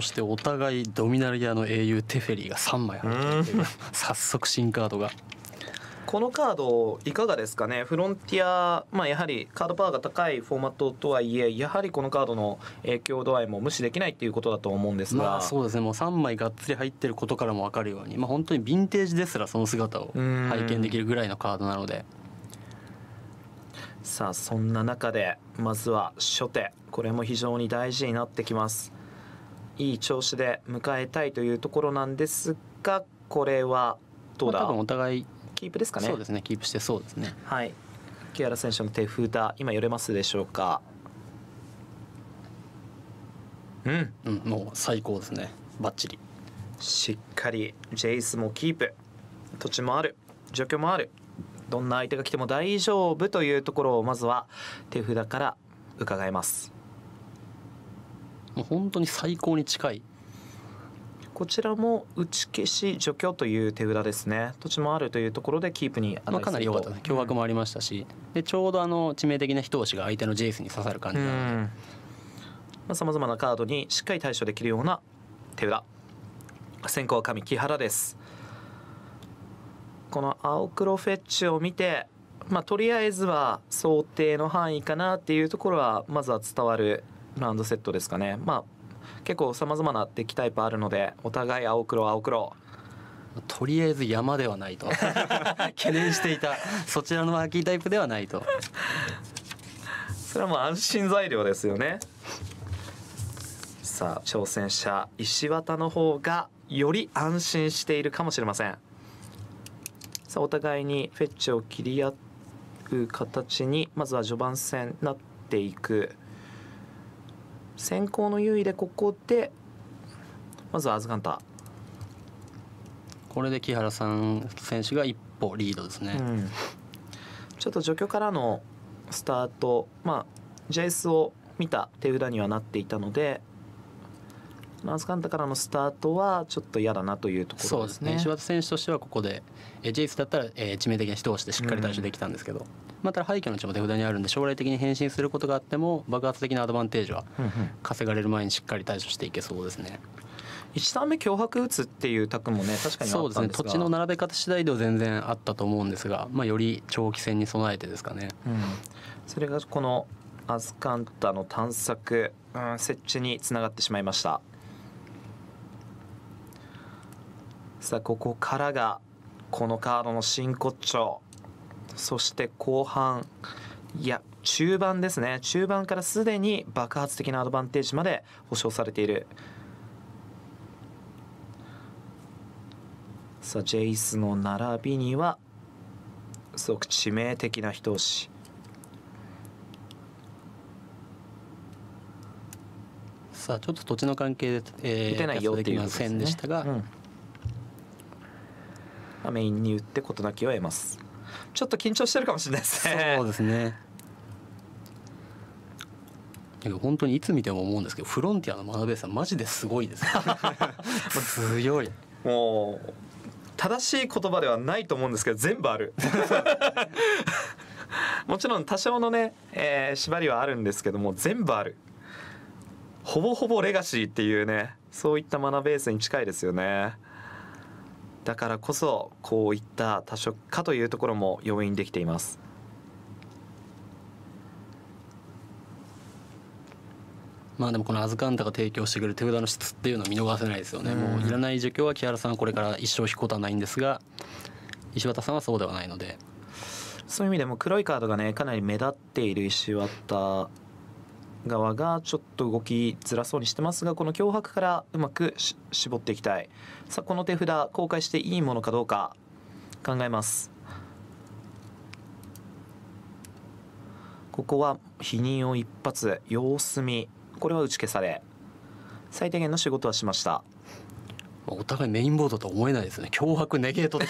そしてお互いドミナルギアの英雄テフェリーが3枚入っている。早速新カードが。このカードいかがですかね？フロンティア、まあ、やはりカードパワーが高いフォーマットとはいえやはりこのカードの影響度合いも無視できないっていうことだと思うんですが、まあ、そうですね。もう3枚がっつり入ってることからも分かるように、まあ、本当にヴィンテージですらその姿を拝見できるぐらいのカードなので。さあそんな中でまずは初手。これも非常に大事になってきますいい調子で迎えたいというところなんですがこれはどうだ、まあ、多分お互いキープですかね。そうですねキープしてそうですね。はい。木原選手の手札今寄れますでしょうか？うん、うん、もう最高ですね。バッチリ。しっかりジェイスもキープ。土地もある。状況もある。どんな相手が来ても大丈夫というところをまずは手札から伺えますもう本当に最高に近い。こちらも打ち消し除去という手札ですね。土地もあるというところでキープにまあ、かなり良かったです凶悪もありましたし、うん、でちょうどあの致命的な人押しが相手のジェイスに刺さる感じなのさまざ、まなカードにしっかり対処できるような手札。先行は神木原です。この青黒フェッチを見てまあ、とりあえずは想定の範囲かなっていうところはまずは伝わるラウンドセットですかね。まあ結構さまざまなデッキタイプあるのでお互い青黒青黒。とりあえず山ではないと。懸念していたそちらのアーキータイプではないと。それはもう安心材料ですよね。さあ挑戦者石渡の方がより安心しているかもしれません。さあお互いにフェッチを切り合う形にまずは序盤戦なっていく先行の優位でここでまずはアズカンタ。これで木原さん選手が一歩リードですね、うん、ちょっと除去からのスタートまあ JS を見た手札にはなっていたのでアズカンタからのスタートはちょっと嫌だなというところですね。石渡選手としてはここで、えジェイスだったら、え致命的な人をしてしっかり対処できたんですけど、うん、また廃墟の地も手札にあるんで将来的に変身することがあっても爆発的なアドバンテージは稼がれる前にしっかり対処していけそうですね。1ターン目脅迫打つっていう卓もね確かにそうですね。土地の並べ方次第では全然あったと思うんですが、まあ、より長期戦に備えてですかね、うん、それがこのアズカンタの探索、うん、設置につながってしまいました。さあここからがこのカードの真骨頂そして後半いや中盤ですね。中盤からすでに爆発的なアドバンテージまで保証されている。さあジェイスの並びにはすごく致命的な人押し。さあちょっと土地の関係で、えー、打てないよっていう線でしたが、うん。メインに打って事なきを得ますちょっと緊張してるかもしれないですね。そうですね。本当にいつ見ても思うんですけどフロンティアの学べさんマジですごいです 強い。もう正しい言葉ではないと思うんですけど全部ある。もちろん多少のね、えー、縛りはあるんですけども全部ある。ほぼほぼレガシーっていうねそういったマナベースに近いですよねだからこそこういった多色化というところも要因できています。まあでもこのアズカンタが提供してくる手札の質っていうのは見逃せないですよね、もういらない状況は木原さんはこれから一生引くことはないんですが石渡さんはそうではないので。そういう意味でも黒いカードがねかなり目立っている石渡側がちょっと動きづらそうにしてますがこの脅迫からうまく絞っていきたい。さあこの手札公開していいものかどうか考えます。ここは否認を一発様子見。これは打ち消され最低限の仕事はしました。お互いメインボードと思えないですね。脅迫ネゲート 確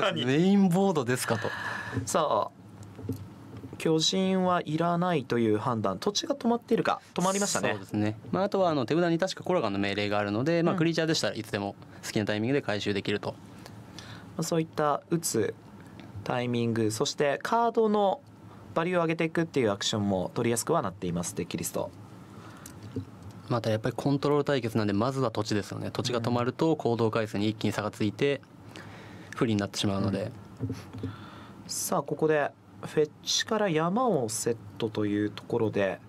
かに。メインボードですかと。さあ巨人はいらないという判断土地が止まっているか止まりましたね。そうですね、まあ、あとはあの手札に確かコラガンの命令があるので、まあ、クリーチャーでしたらいつでも好きなタイミングで回収できると、まあ、そういった打つタイミングそしてカードのバリューを上げていくっていうアクションも取りやすくはなっていますデッキリスト。またやっぱりコントロール対決なんでまずは土地ですよね。土地が止まると行動回数に一気に差がついて不利になってしまうので、さあここでフェッチから山をセットというところで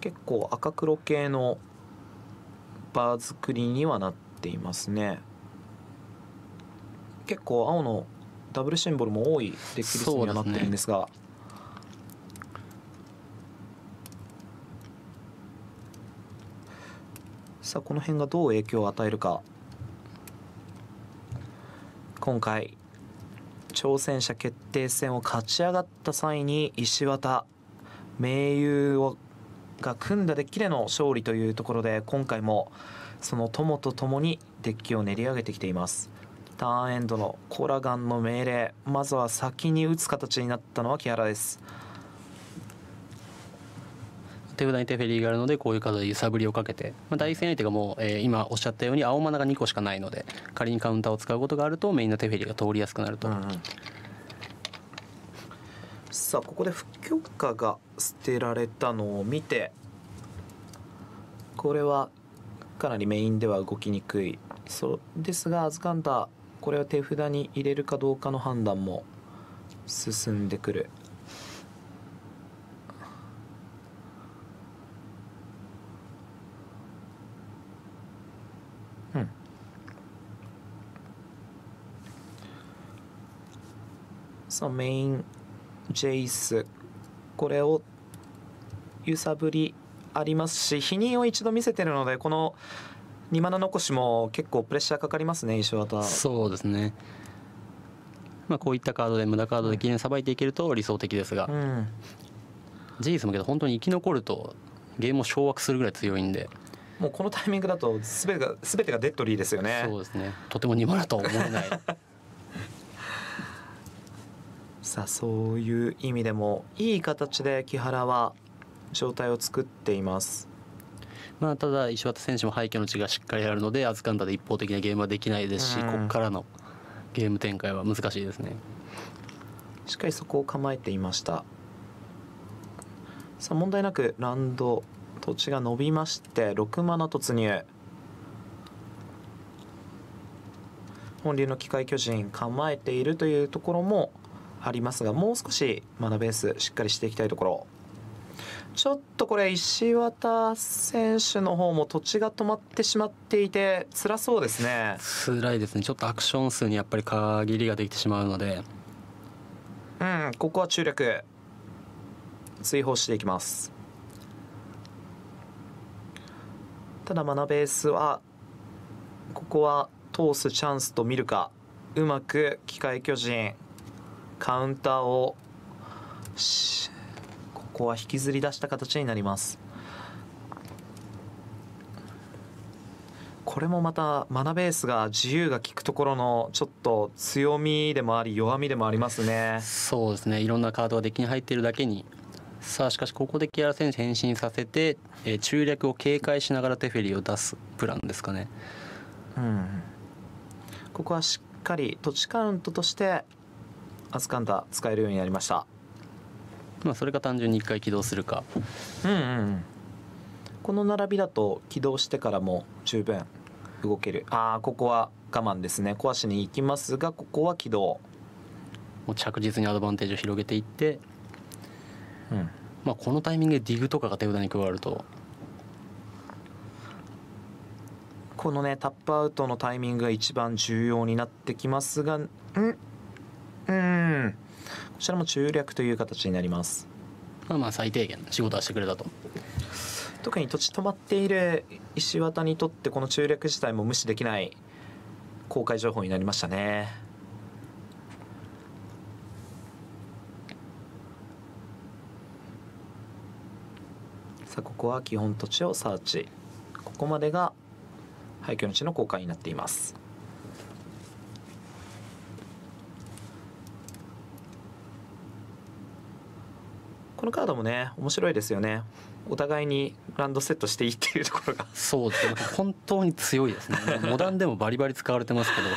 結構赤黒系のバー作りにはなっていますね。結構青のダブルシンボルも多いデッキリストにはなってるんですがさあこの辺がどう影響を与えるか。今回挑戦者決定戦を勝ち上がった際に石渡盟友をが組んだデッキでの勝利というところで今回もその友と共にデッキを練り上げてきています。ターンエンドのコラガンの命令。まずは先に打つ形になったのは木原です。手札にテフェリーがあるのでこういうカードで揺さぶりをかけて、まあ、対戦相手がもう、えー今おっしゃったように青マナが2個しかないので仮にカウンターを使うことがあるとメインのテフェリーが通りやすくなると、さあここで不許可が捨てられたのを見てこれはかなりメインでは動きにくい。そうですがアズカンダこれは手札に入れるかどうかの判断も進んでくる。さあメインジェイスこれを揺さぶりありますし否認を一度見せてるのでこの2マナ残しも結構プレッシャーかかりますね石渡。そうですね。まあこういったカードで無駄カードで記念さばいていけると理想的ですが、うん。ジェイスもけど本当に生き残るとゲームを掌握するぐらい強いんで、もうこのタイミングだと全てが全てがデッドリーですよね。そうですね。とても2マナとは思えない さあそういう意味でもいい形で木原は状態を作っています。まあただ石渡選手も廃墟の地がしっかりあるのでアズカンダで一方的なゲームはできないですし、うん。ここからのゲーム展開は難しいですね。しっかりそこを構えていました。さあ問題なくランド土地が伸びまして6マナ突入。本流の機械巨人構えているというところもありますがもう少しマナベースしっかりしていきたいところ。ちょっとこれ石渡選手の方も土地が止まってしまっていて辛そうですね。辛いですね。ちょっとアクション数にやっぱり限りができてしまうので。うんここは中略追放していきます。ただマナベースはここは通すチャンスと見るか。うまく機械巨人カウンターをしここは引きずり出した形になります。これもまたマナベースが自由が利くところのちょっと強みでもあり弱みでもありますね。そうですね。いろんなカードがデッキに入っているだけに。さあしかしここで木原選手変身させて、えー中略を警戒しながらテフェリーを出すプランですかね。うん、ここはしっかり土地カウントとしてアスカンダ使えるようになりました。まあそれが単純に1回起動するか。うんうんうん。この並びだと起動してからも十分動ける。ああここは我慢ですね。壊しに行きますがここは起動。もう着実にアドバンテージを広げていって、うん。まあ、このタイミングでディグとかが手札に加わると。このねタップアウトのタイミングが一番重要になってきますがん？うん。こちらも中略という形になります。まあまあ最低限仕事はしてくれたと。特に土地止まっている石渡にとってこの中略自体も無視できない公開情報になりましたね。さあここは基本土地をサーチ。ここまでが廃墟の地の公開になっていますこのカードもね面白いですよね。お互いにランドセットしていいっていうところが。そうですね。本当に強いですね。モダンでもバリバリ使われてますけど。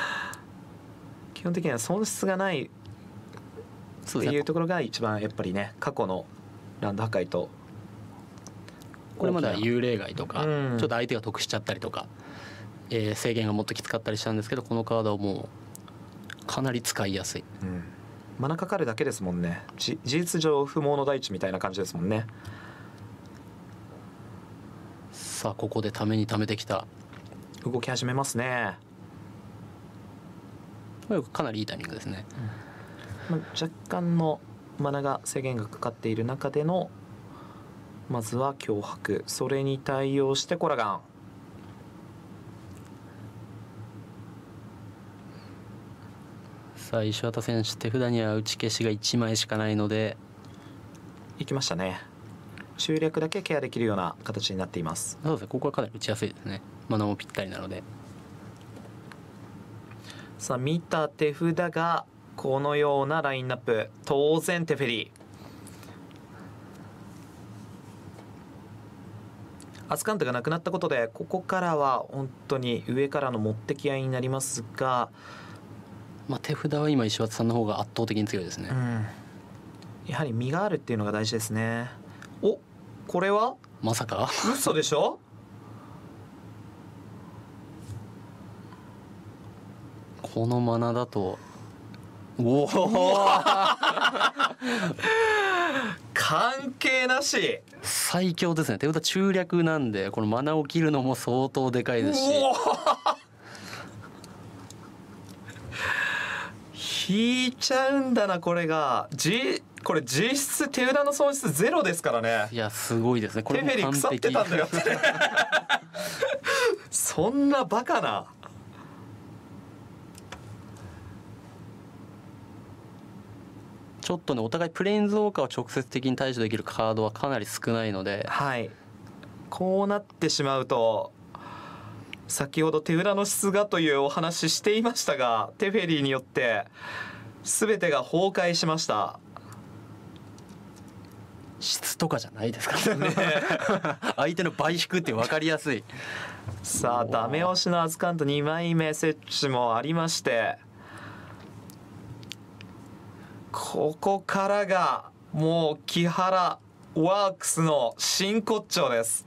基本的には損失がないっていうところが一番やっぱりね過去のランド破壊とこれまでは幽霊街とか、うん。ちょっと相手が得しちゃったりとか、えー制限がもっときつかったりしたんですけどこのカードはもうかなり使いやすい。うんマナかかるだけですもんね。じ事実上不毛の大地みたいな感じですもんね。さあここでためにためてきた。動き始めますね、かなりいいタイミングですね。まあ、若干のマナが制限がかかっている中でのまずは脅迫。それに対応してコラガンさあ石渡選手手札には打ち消しが1枚しかないので。いきましたね。中略だけケアできるような形になっています。そうですね。ここはかなり打ちやすいですね。マナもぴったりなので。さあ見た手札がこのようなラインナップ。当然テフェリー。アスカントがなくなったことでここからは本当に上からの持ってき合いになりますが、まあ手札は今石渡さんの方が圧倒的に強いですね。うん、やはり身があるっていうのが大事ですね。おこれは？まさか？嘘でしょ？このマナだと。おお。関係なし。最強ですね。手札中略なんでこのマナを切るのも相当でかいですしうお引いちゃうんだなこれが。じこれ実質手札の損失ゼロですからね。いやすごいですね。これもテフェリ完腐って璧たんだよって。そんなバカな。ちょっとねお互いプレインズウォーカーを直接的に対処できるカードはかなり少ないので。はい。こうなってしまうと先ほど手裏の質がというお話ししていましたがテフェリーによって全てが崩壊しました。質とかじゃないですか。らね。相手の倍引くって分かりやすい。さあダメ押しのアズカント2枚目設置もありましてここからがもう木原ワークスの真骨頂です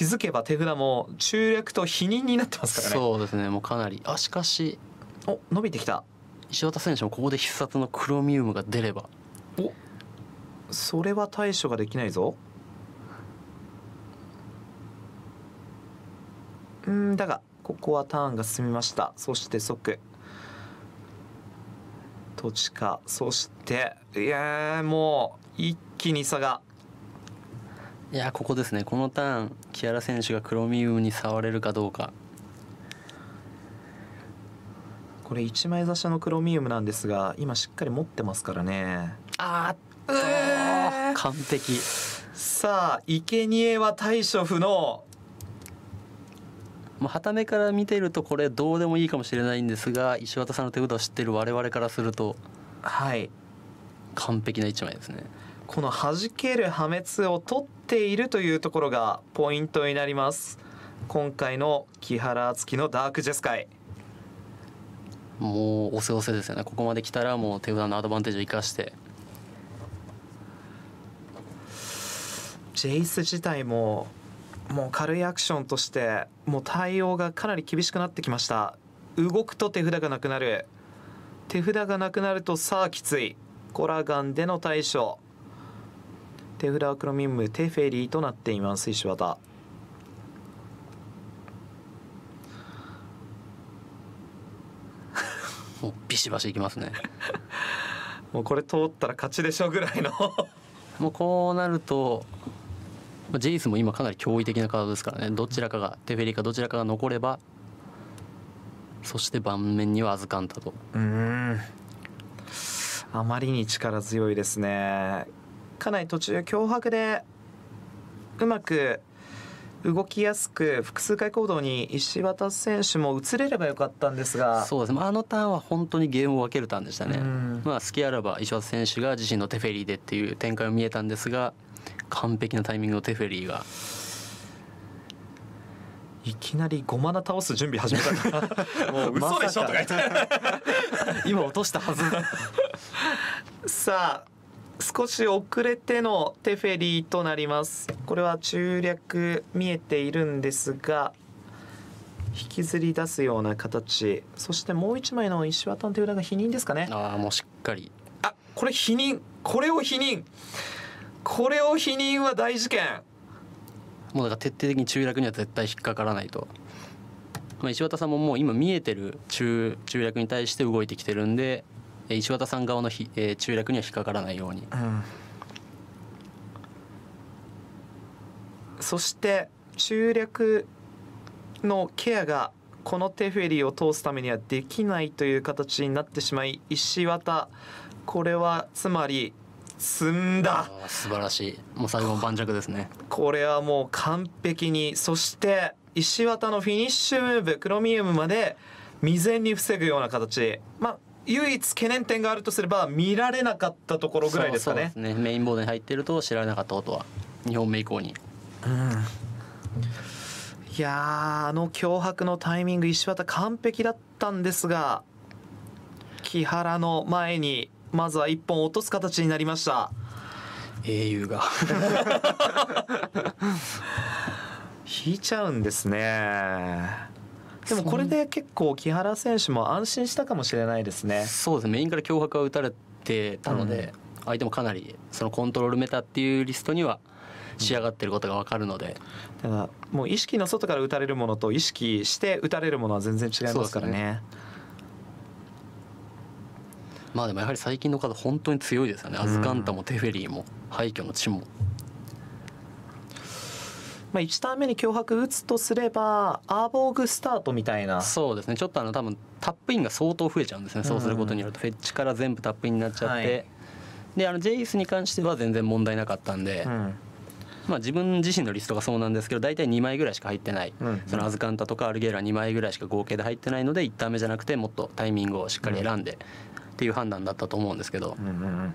気づけば手札も中略と否認になってますからね。そうですね。もうかなり。あしかしお伸びてきた。石渡選手もここで必殺のクロミウムが出れば。おそれは対処ができないぞ。うんだがここはターンが進みました。そして即。土地か。そしていやーもう一気に差がいやここですね。このターン木原選手がクロミウムに触れるかどうか。これ一枚差しのクロミウムなんですが今しっかり持ってますからね。あうー。完璧。さあ生贄は対処不能。まあ、傍目から見てるとこれどうでもいいかもしれないんですが石渡さんの手札を知ってる我々からすると。はい。完璧な一枚ですね。この弾ける破滅を取っているというところがポイントになります。今回の木原敦樹のダークジェス界もう押せ押せですよね。ここまで来たらもう手札のアドバンテージを生かして。ジェイス自体ももう軽いアクションとしてもう対応がかなり厳しくなってきました。動くと手札がなくなる。手札がなくなるとさあきつい。コラガンでの対処手札はクロミウムテフェリーとなっています石渡。もうビシバシいきますね。もうこれ通ったら勝ちでしょぐらいの。もうこうなるとまあジェイスも今かなり驚異的なカードですからね。どちらかがテフェリかどちらかが残ればそして盤面にはアズカンタと。うーん。あまりに力強いですねかなり途中脅迫でうまく動きやすく複数回行動に石渡選手も移れればよかったんですが。そうですね。まああのターンは本当にゲームを分けるターンでしたね。うん。まあ隙あらば石渡選手が自身のテフェリーでっていう展開を見えたんですが完璧なタイミングのテフェリーが。いきなり5マナ倒す準備始めたか。ら もう嘘でしょとか言って。今落としたはず さあ少し遅れてのテフェリーとなります。これは中略見えているんですが引きずり出すような形。そしてもう一枚の石渡の手札が否認ですかね。ああもうしっかり。あこれ否認。これを否認。これを否認は大事件。もうだから徹底的に中略には絶対引っかからないと、まあ、石渡さんももう今見えてる中中略に対して動いてきてるんでえー石渡さん側のひ、えー中略には引っかからないように。うん。そして中略のケアがこのテフェリーを通すためにはできないという形になってしまい石渡。これはつまり積んだ。素晴らしい。もう最後の盤石ですね。これはもう完璧に。そして石渡のフィニッシュムーブクロミウムまで未然に防ぐような形。まあ唯一懸念点があるとすれば見られなかったところぐらいですかね。そうそうですね。メインボードに入ってると知られなかったことは2本目以降にいやーあの脅迫のタイミング石渡完璧だったんですが木原の前にまずは1本落とす形になりました。英雄が。引いちゃうんですねでもこれで結構木原選手も安心したかもしれないですね。そうですね。メインから脅迫は打たれてたので、相手もかなりそのコントロールメタっていうリストには仕上がってることが分かるので、だからもう意識の外から打たれるものと意識して打たれるものは全然違いますからね。まあでもやはり最近の方本当に強いですよね、アズカンタもテフェリーも廃墟の地もまあ、1ターン目に脅迫打つとすればアーボーグスタートみたいな。そうですね。ちょっとあの多分タップインが相当増えちゃうんですね、そうすることによると。フェッチから全部タップインになっちゃって、はい。であのジェイスに関しては全然問題なかったんで、うん。まあ自分自身のリストがそうなんですけど大体2枚ぐらいしか入ってない、うん。そのアズカンタとかアルゲーラ2枚ぐらいしか合計で入ってないので1ターン目じゃなくてもっとタイミングをしっかり選んでっていう判断だったと思うんですけど、うんうんうん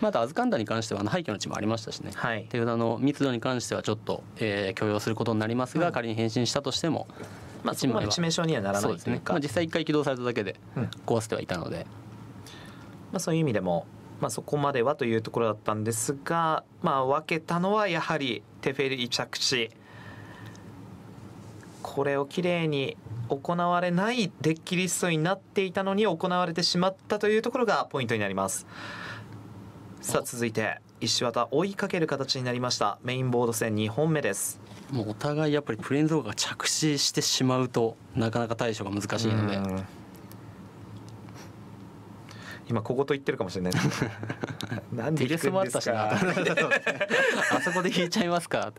またアズカンタに関してはあの廃墟の地もありましたしね、はい。手札の密度に関してはちょっと、えー許容することになりますが、うん。仮に変身したとしてもまあそこまで致命傷にはならないというか。ね。まあ、実際1回起動されただけでうん壊せてはいたので、まあ、そういう意味でも、まあ、そこまではというところだったんですが、まあ、分けたのはやはりテフェリー着地。これをきれいに行われないデッキリストになっていたのに行われてしまったというところがポイントになりますさあ続いて石渡追いかける形になりました。メインボード戦2本目です。もうお互いやっぱりプレーンゾーンが着地してしまうとなかなか対処が難しいので、うん。今ここと言ってるかもしれない。なんであったしな。あそこで引いちゃいますか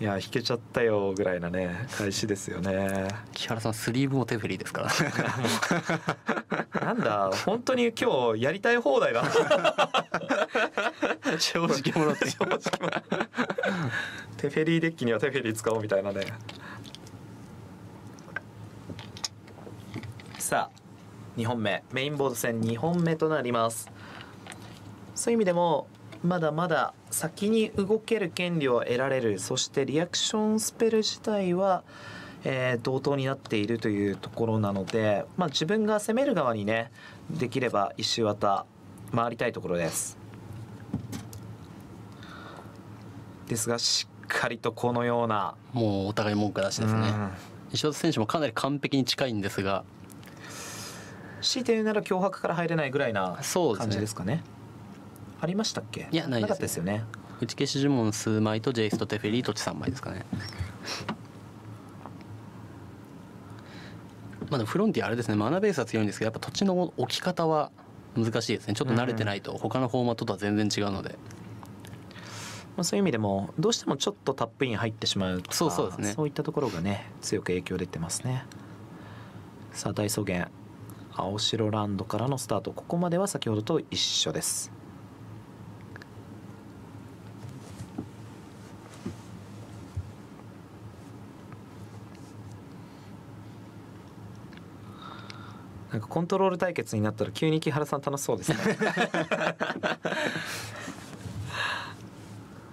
いや引けちゃったよぐらいなね開始ですよね。木原さんスリーブもテフェリーですから。なんだ本当に今日やりたい放題だ。正直者って正直者。テフェリーデッキにはテフェリー使おうみたいなね。さあ2本目。メインボード戦2本目となります。そういう意味でもまだまだ先に動ける権利を得られる。そしてリアクションスペル自体は、えー同等になっているというところなので、まあ、自分が攻める側にねできれば石渡回りたいところです。ですがしっかりとこのようなもうお互い文句出しですね、うん。石渡選手もかなり完璧に近いんですが。強いて言うなら脅迫から入れないぐらいな感じですかねありましたっけ？いやないですかったですよね。打ち消し呪文数枚とジェイスとテフェリー土地3枚ですかね。まあでもフロンティアあれですね。マナベースは強いんですけどやっぱ土地の置き方は難しいですね。ちょっと慣れてないと他のフォーマットとは全然違うので、まあ、そういう意味でもどうしてもちょっとタップイン入ってしまうとかそうそうですね。そういったところがね強く影響出てますね。さあ大草原青白ランドからのスタート。ここまでは先ほどと一緒ですなんかコントロール対決になったら急に木原さん楽しそうですね。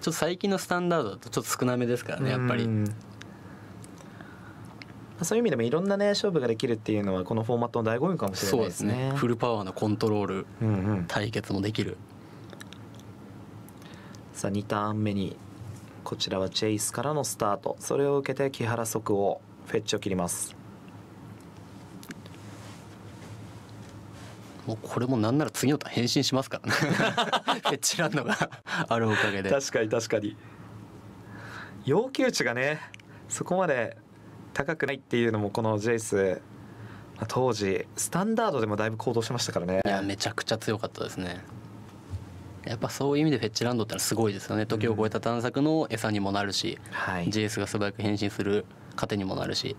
ちょっと最近のスタンダードだとちょっと少なめですからねやっぱり。そういう意味でもいろんなね勝負ができるっていうのはこのフォーマットの醍醐味かもしれないですすね。ねフルパワーのコントロールうんうん。対決もできる。さあ2ターン目にこちらはチェイスからのスタート。それを受けて木原即をフェッチを切りますもうこれもなんなら次の変身しますからね。フェッチランドが あるおかげで。確かに確かに。要求値がねそこまで高くないっていうのもこのジェイス。まあ当時スタンダードでもだいぶ行動しましたからね。いやめちゃくちゃ強かったですね。やっぱそういう意味でフェッチランドってのはすごいですよね。時を超えた探索の餌にもなるし、はい。JS が素早く変身する糧にもなるし。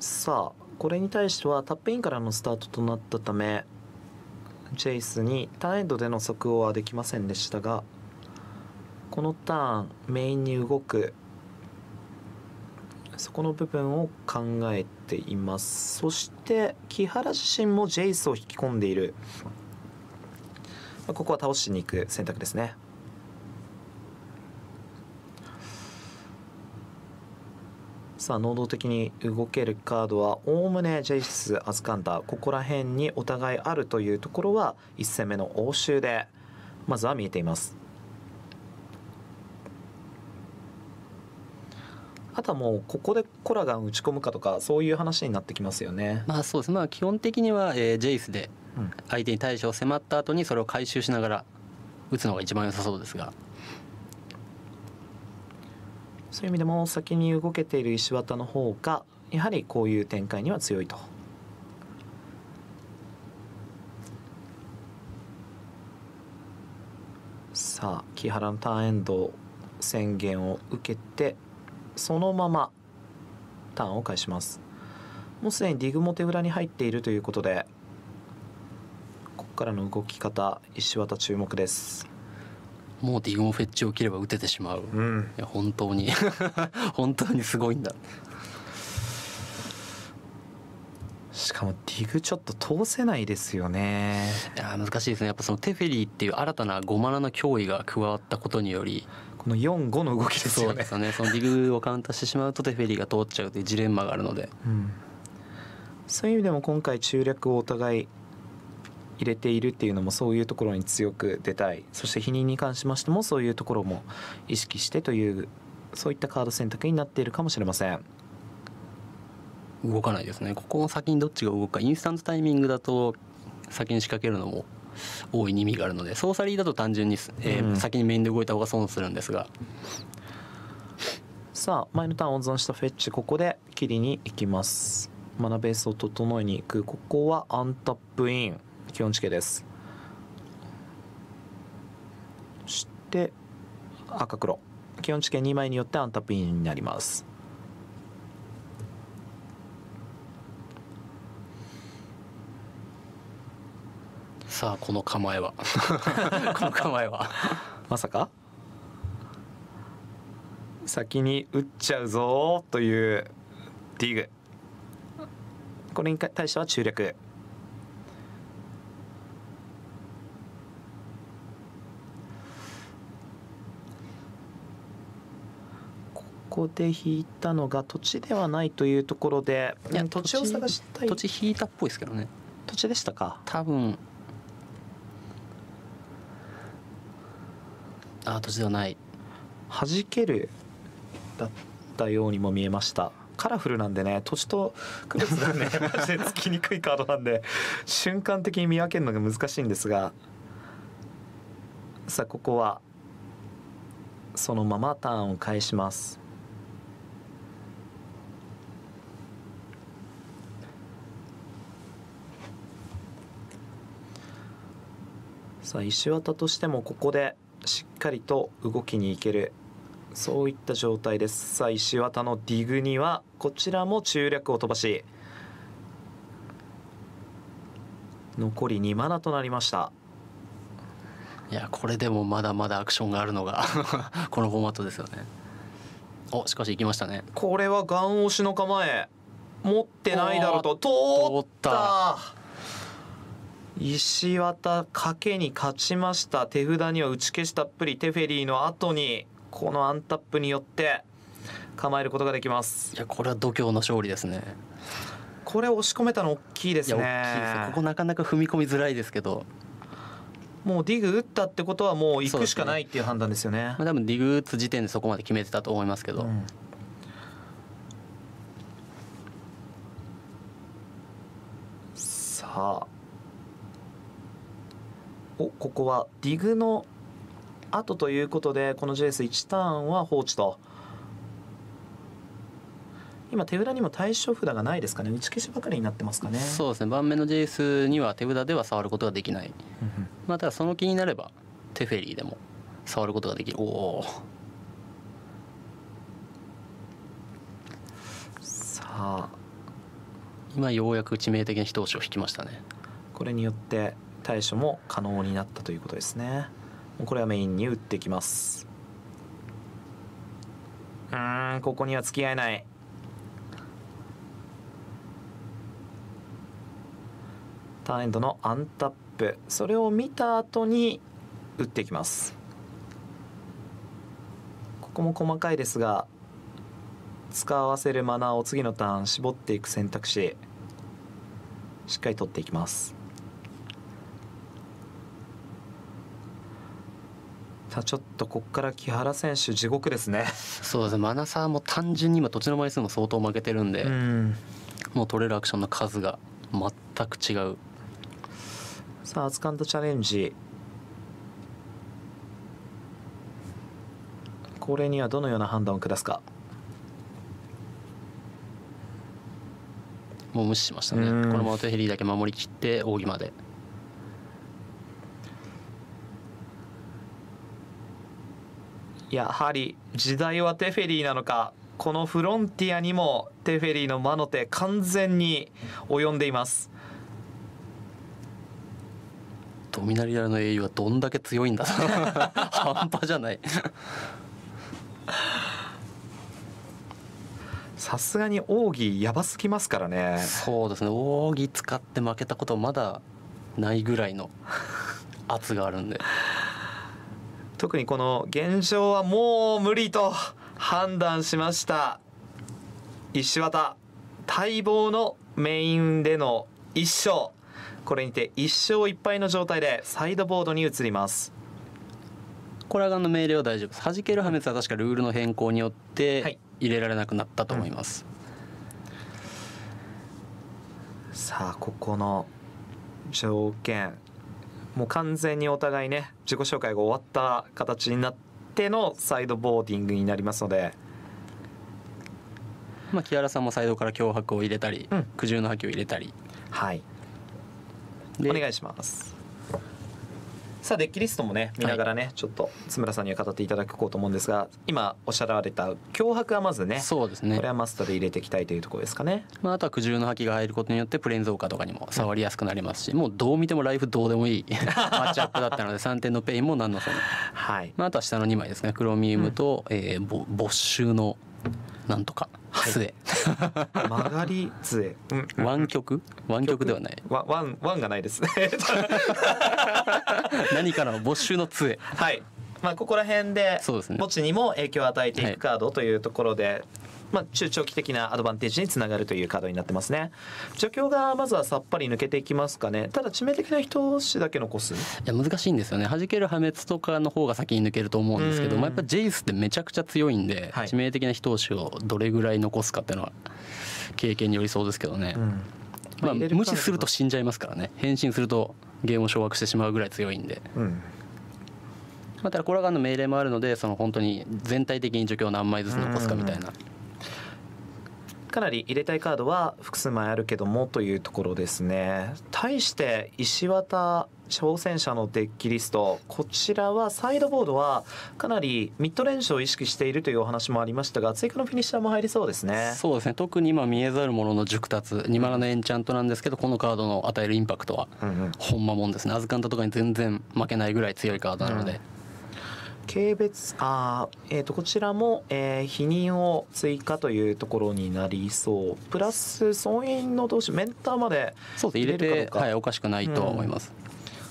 さあこれに対してはタップインからのスタートとなったためジェイスにターンエンドでの即応はできませんでしたがこのターンメインに動くそこの部分を考えています。そして木原自身もジェイスを引き込んでいる。ここは倒しに行く選択ですね。さあ能動的に動けるカードはおおむねジェイスアスカンダーここら辺にお互いあるというところは1戦目の応酬でまずは見えています。あとはもうここでコラガン打ち込むかとかそういう話になってきますよね、まあそうです。まあ基本的には、えージェイスでうん。相手に対処を迫った後にそれを回収しながら打つのが一番良さそうですがそういう意味でも先に動けている石渡の方がやはりこういう展開には強いと。さあ木原のターンエンド宣言を受けてそのままターンを返します。もうすでにディグも手裏に入っているということでここからの動き方石渡注目です。もうディグモフェッチを切れば打ててしまう、いうん。や本当に。本当にすごいんだ。しかもディグちょっと通せないですよね。いや難しいですね。やっぱそのテフェリーっていう新たな5マナの脅威が加わったことによりこの4-5の動きですよね。そうですよね。そのディグをカウンターしてしまうとテフェリーが通っちゃうというジレンマがあるので。うん。そういう意味でも今回中略をお互い入れているっていうのもそういうところに強く出たい。そして否認に関しましてもそういうところも意識してというそういったカード選択になっているかもしれません。動かないですね。ここの先にどっちが動くか。インスタントタイミングだと先に仕掛けるのも大いに意味があるのでソーサリーだと単純に、えーうん。先にメインで動いた方が損するんですが。さあ前のターン温存したフェッチここで切りに行きます。マナベースを整えに行く。ここはアンタップイン基本地形です。そして赤黒。基本地形2枚によってアンタップインになります。さあこの構えは。この構えは。まさか？先に打っちゃうぞというディグ。これに対しては中略ここで引いたのが土地ではないというところでいやうん土地を探したい。土地引いたっぽいですけどね。土地でしたか？多分。あ土地ではない。弾けるだったようにも見えました。カラフルなんでね土地と区別がね マジでつきにくいカードなんで瞬間的に見分けるのが難しいんですがさあここはそのままターンを返しますさあ石渡としてもここでしっかりと動きに行けるそういった状態です。さあ石渡のディグにはこちらも中略を飛ばし残り2マナとなりました。いやこれでもまだまだアクションがあるのが このフォーマットですよね。おしかし行きましたね。これはガン押しの構え持ってないだろうと通通った石渡賭けに勝ちました。手札には打ち消したっぷり。テフェリーの後にこのアンタップによって構えることができます。いやこれは度胸の勝利ですね。これ押し込めたの大きいですね。大きいですよここなかなか踏み込みづらいですけど。もうディグ打ったってことはもう行くしかないっていう判断ですよね。まあ、多分ディグ打つ時点でそこまで決めてたと思いますけど、うん。さあおここはディグの後ということでこの JS1 ターンは放置と。今手札にも対処札がないですかね。打ち消しばかりになってますかね。そうですね。盤面の JS には手札では触ることができない。まあただその気になればテフェリーでも触ることができる。おお。さあ。今ようやく致命的な一押しを引きましたね。これによって対処も可能になったということですね。これはメインに打ってきます。うんここには付き合えない。ターンエンドのアンタップ。それを見た後に打っていきます。ここも細かいですが使わせるマナーを次のターン絞っていく選択肢しっかり取っていきます。さあちょっとここから木原選手地獄ですね。そうですね。マナサーも単純に今土地の枚数も相当負けてるんで、うん。もう取れるアクションの数が全く違う。さあアツカントチャレンジ。これにはどのような判断を下すか。もう無視しましたね。うん。このままテフェリーだけ守りきって扇までやはり時代はテフェリーなのかこのフロンティアにもテフェリーの魔の手完全に及んでいます。ドミナリアルの英雄はどんだけ強いんだ 半端じゃない。さすがに奥義やばすぎますからね。そうですね。扇使って負けたことまだないぐらいの圧があるんで特にこの現状はもう無理と判断しました。石渡待望のメインでの1勝これにて1勝1敗の状態でサイドボードに移ります。コラガンの命令は大丈夫です。弾ける破滅は確かルールの変更によっはい。て入れられなくなったと思います、さあここの条件もう完全にお互いね自己紹介が終わった形になってのサイドボーディングになりますので。まあ木原さんもサイドから脅迫を入れたり、うん。苦渋の破棄を入れたり。はい。でお願いしますさあデッキリストもね見ながらね、ちょっと津村さんには語っていただこうと思うんですが今おっしゃられた脅迫はまずねそうですね。これはマストで入れていきたいというところですかね。まあ、あとは苦渋の破棄が入ることによってプレーン増加とかにも触りやすくなりますし、もうどう見てもライフどうでもいい マッチアップだったので3点のペインも何のその、はい。まあ、あとは下の2枚ですね。クロミウムと、えーボ没収のなんとかはい。杖、曲がり杖、湾曲？湾曲ではない。ワワンワンがないです。ね 何かの没収の杖はい。まあここら辺で墓地にも影響を与えていくカードというところで、まあ、中長期的なアドバンテージにつながるというカードになってますね。除去がまずはさっぱり抜けていきますかね。ただ致命的な人押しだけ残すいや難しいんですよね。弾ける破滅とかの方が先に抜けると思うんですけど、うん。まあ、やっぱジェイスってめちゃくちゃ強いんで、はい。致命的な人押しをどれぐらい残すかっていうのは経験によりそうですけどね、うん。まあ、無視すると死んじゃいますからね。変身するとゲームを掌握してしまうぐらい強いんで、うん。まあ、ただコラガンの命令もあるのでその本当に全体的に除去を何枚ずつ残すかみたいなかなり入れたいカードは複数枚あるけどもというところですね。対して石渡挑戦者のデッキリストこちらはサイドボードはかなりミッドレンジを意識しているというお話もありましたが追加のフィニッシャーも入りそうですね。そうですね。特に今見えざるものの熟達2マナのエンチャントなんですけどこのカードの与えるインパクトはうんうん。ほんまもんですね。アズカンタとかに全然負けないぐらい強いカードなので、軽別あーえー、とこちらも、えー否認を追加というところになりそう。プラス損因の同士メンターまでそうで入れてはいおかしくないとは思います、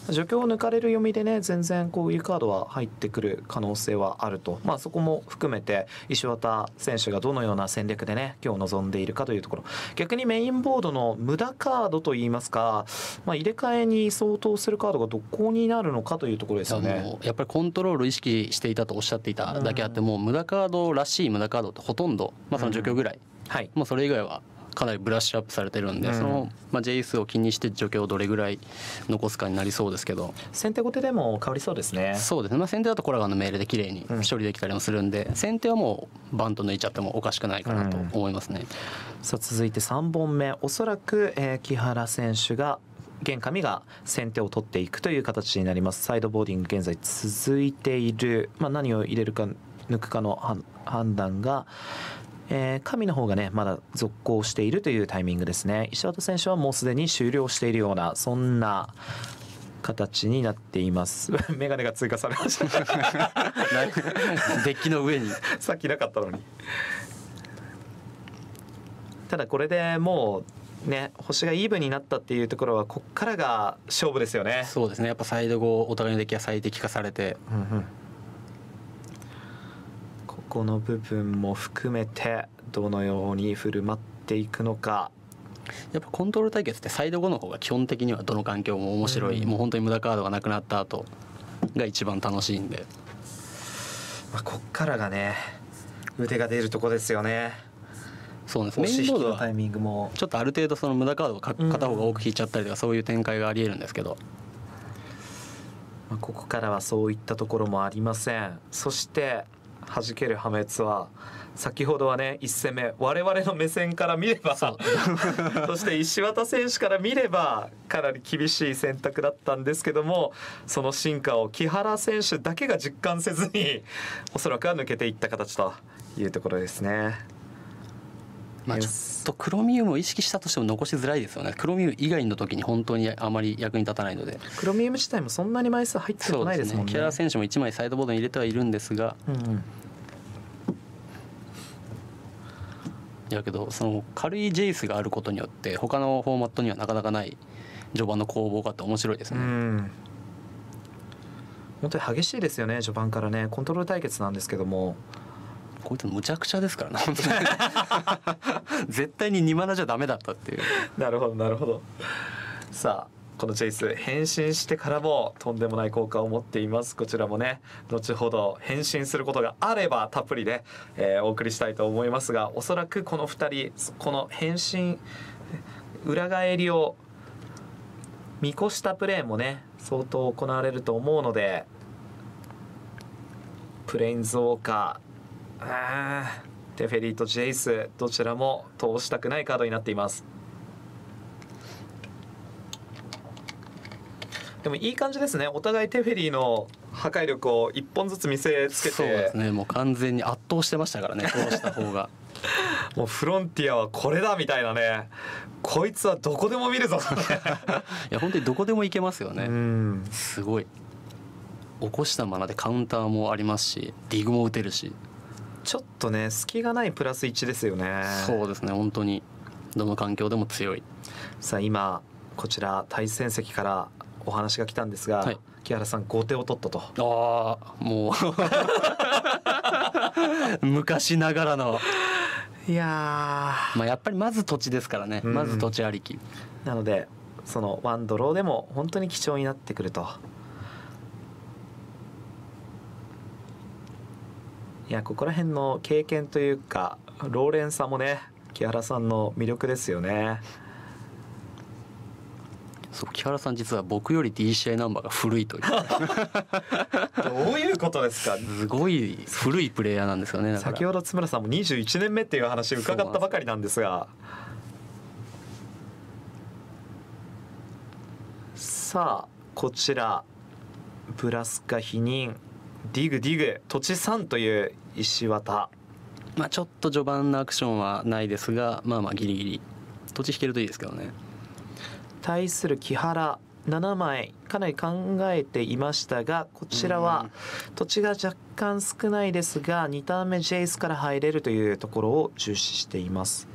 状況を抜かれる読みでね全然こういうカードは入ってくる可能性はあると、まあ、そこも含めて石渡選手がどのような戦略でね今日臨んでいるかというところ。逆にメインボードの無駄カードといいますか、まあ、入れ替えに相当するカードがどこになるのかというところですよね。やっぱりコントロール意識していたとおっしゃっていただけあっても無駄カードらしい無駄カードってほとんど、まあ、その除去ぐらい、はい、もうそれ以外はかなりブラッシュアップされてるんで、うん、その、まあ、J 数を気にして除去をどれぐらい残すかになりそうですけど。先手後手でも変わりそうですね。そうですね、まあ、先手だとコラガンの命令で綺麗に処理できたりもするんで、うん、先手はもうバント抜いちゃってもおかしくないかなと思いますね、うん、さあ続いて3本目。おそらく、えー、木原選手が現上が先手を取っていくという形になります。サイドボーディング現在続いている、まあ、何を入れるか抜くかの判断がえー、神の方がねまだ続行しているというタイミングですね。石渡選手はもうすでに終了しているようなそんな形になっています。メガネが追加されました。デッキの上に。さっきなかったのに。ただこれでもうね星がイーブンになったっていうところはこっからが勝負ですよね。そうですね。やっぱサイド後お互いのデッキが最適化されて、うんうんこの部分も含めてどのように振る舞っていくのか。やっぱコントロール対決ってサイド後の方が基本的にはどの環境も面白い、うん、もう本当に無駄カードがなくなった後が一番楽しいんで、まあ、こっからがね腕が出るとこですよね。そうです。メインボードはちょっとある程度その無駄カードを片方が多く引いちゃったりとかそういう展開がありえるんですけど、まあ、ここからはそういったところもありません。そして弾ける破滅は先ほどはね1戦目我々の目線から見れば そして石渡選手から見ればかなり厳しい選択だったんですけどもその進化を木原選手だけが実感せずに おそらくは抜けていった形というところですね。まあ、ちょっとクロミウムを意識したとしても残しづらいですよね。クロミウム以外の時に本当にあまり役に立たないので。クロミウム自体もそんなに枚数入ってこないですもんね。ね。キャラ選手も1枚サイドボードに入れてはいるんですが、うん、やけどその軽いジェイスがあることによって他のフォーマットにはなかなかない序盤の攻防があって面白いですね。本当に激しいですよね序盤からね。コントロール対決なんですけども。こいつむちゃくちゃですからね 絶対に2マナじゃダメだったっていう。なるほどなるほど。さあこのチェイス変身してからもとんでもない効果を持っています。こちらもね後ほど変身することがあればたっぷりで、えー、お送りしたいと思いますがおそらくこの2人この変身裏返りを見越したプレーもね相当行われると思うのでプレインズウォーカーテフェリーとジェイスどちらも通したくないカードになっています。でもいい感じですね。お互いテフェリーの破壊力を一本ずつ見せつけて。そうですね。もう完全に圧倒してましたからね。こうした方が。もうフロンティアはこれだみたいなね。こいつはどこでも見るぞ いや本当にどこでもいけますよね。すごい。起こしたままでカウンターもありますしディグも打てるし。ちょっとね隙がないプラス1ですよね。そうですね。本当にどの環境でも強い。さあ今こちら対戦席からお話が来たんですが、はい、木原さん後手を取ったと。ああもう。昔ながらの。いやまあやっぱりまず土地ですからね、うん、まず土地ありき。なのでそのワンドローでも本当に貴重になってくると。いやここら辺の経験というか老練さもね木原さんの魅力ですよねそう木原さん実は僕より DCI ナンバーが古いという。どういうことですか？すごい古いプレイヤーなんですよね先ほど津村さんも21年目っていう話伺ったばかりなんですが。さあこちらブラスカ否認ディグディグ土地3という石渡。まあちょっと序盤のアクションはないですがまあまあギリギリ土地引けるといいですけどね対する木原7枚かなり考えていましたがこちらは土地が若干少ないですが2ターン目ジェイスから入れるというところを重視しています。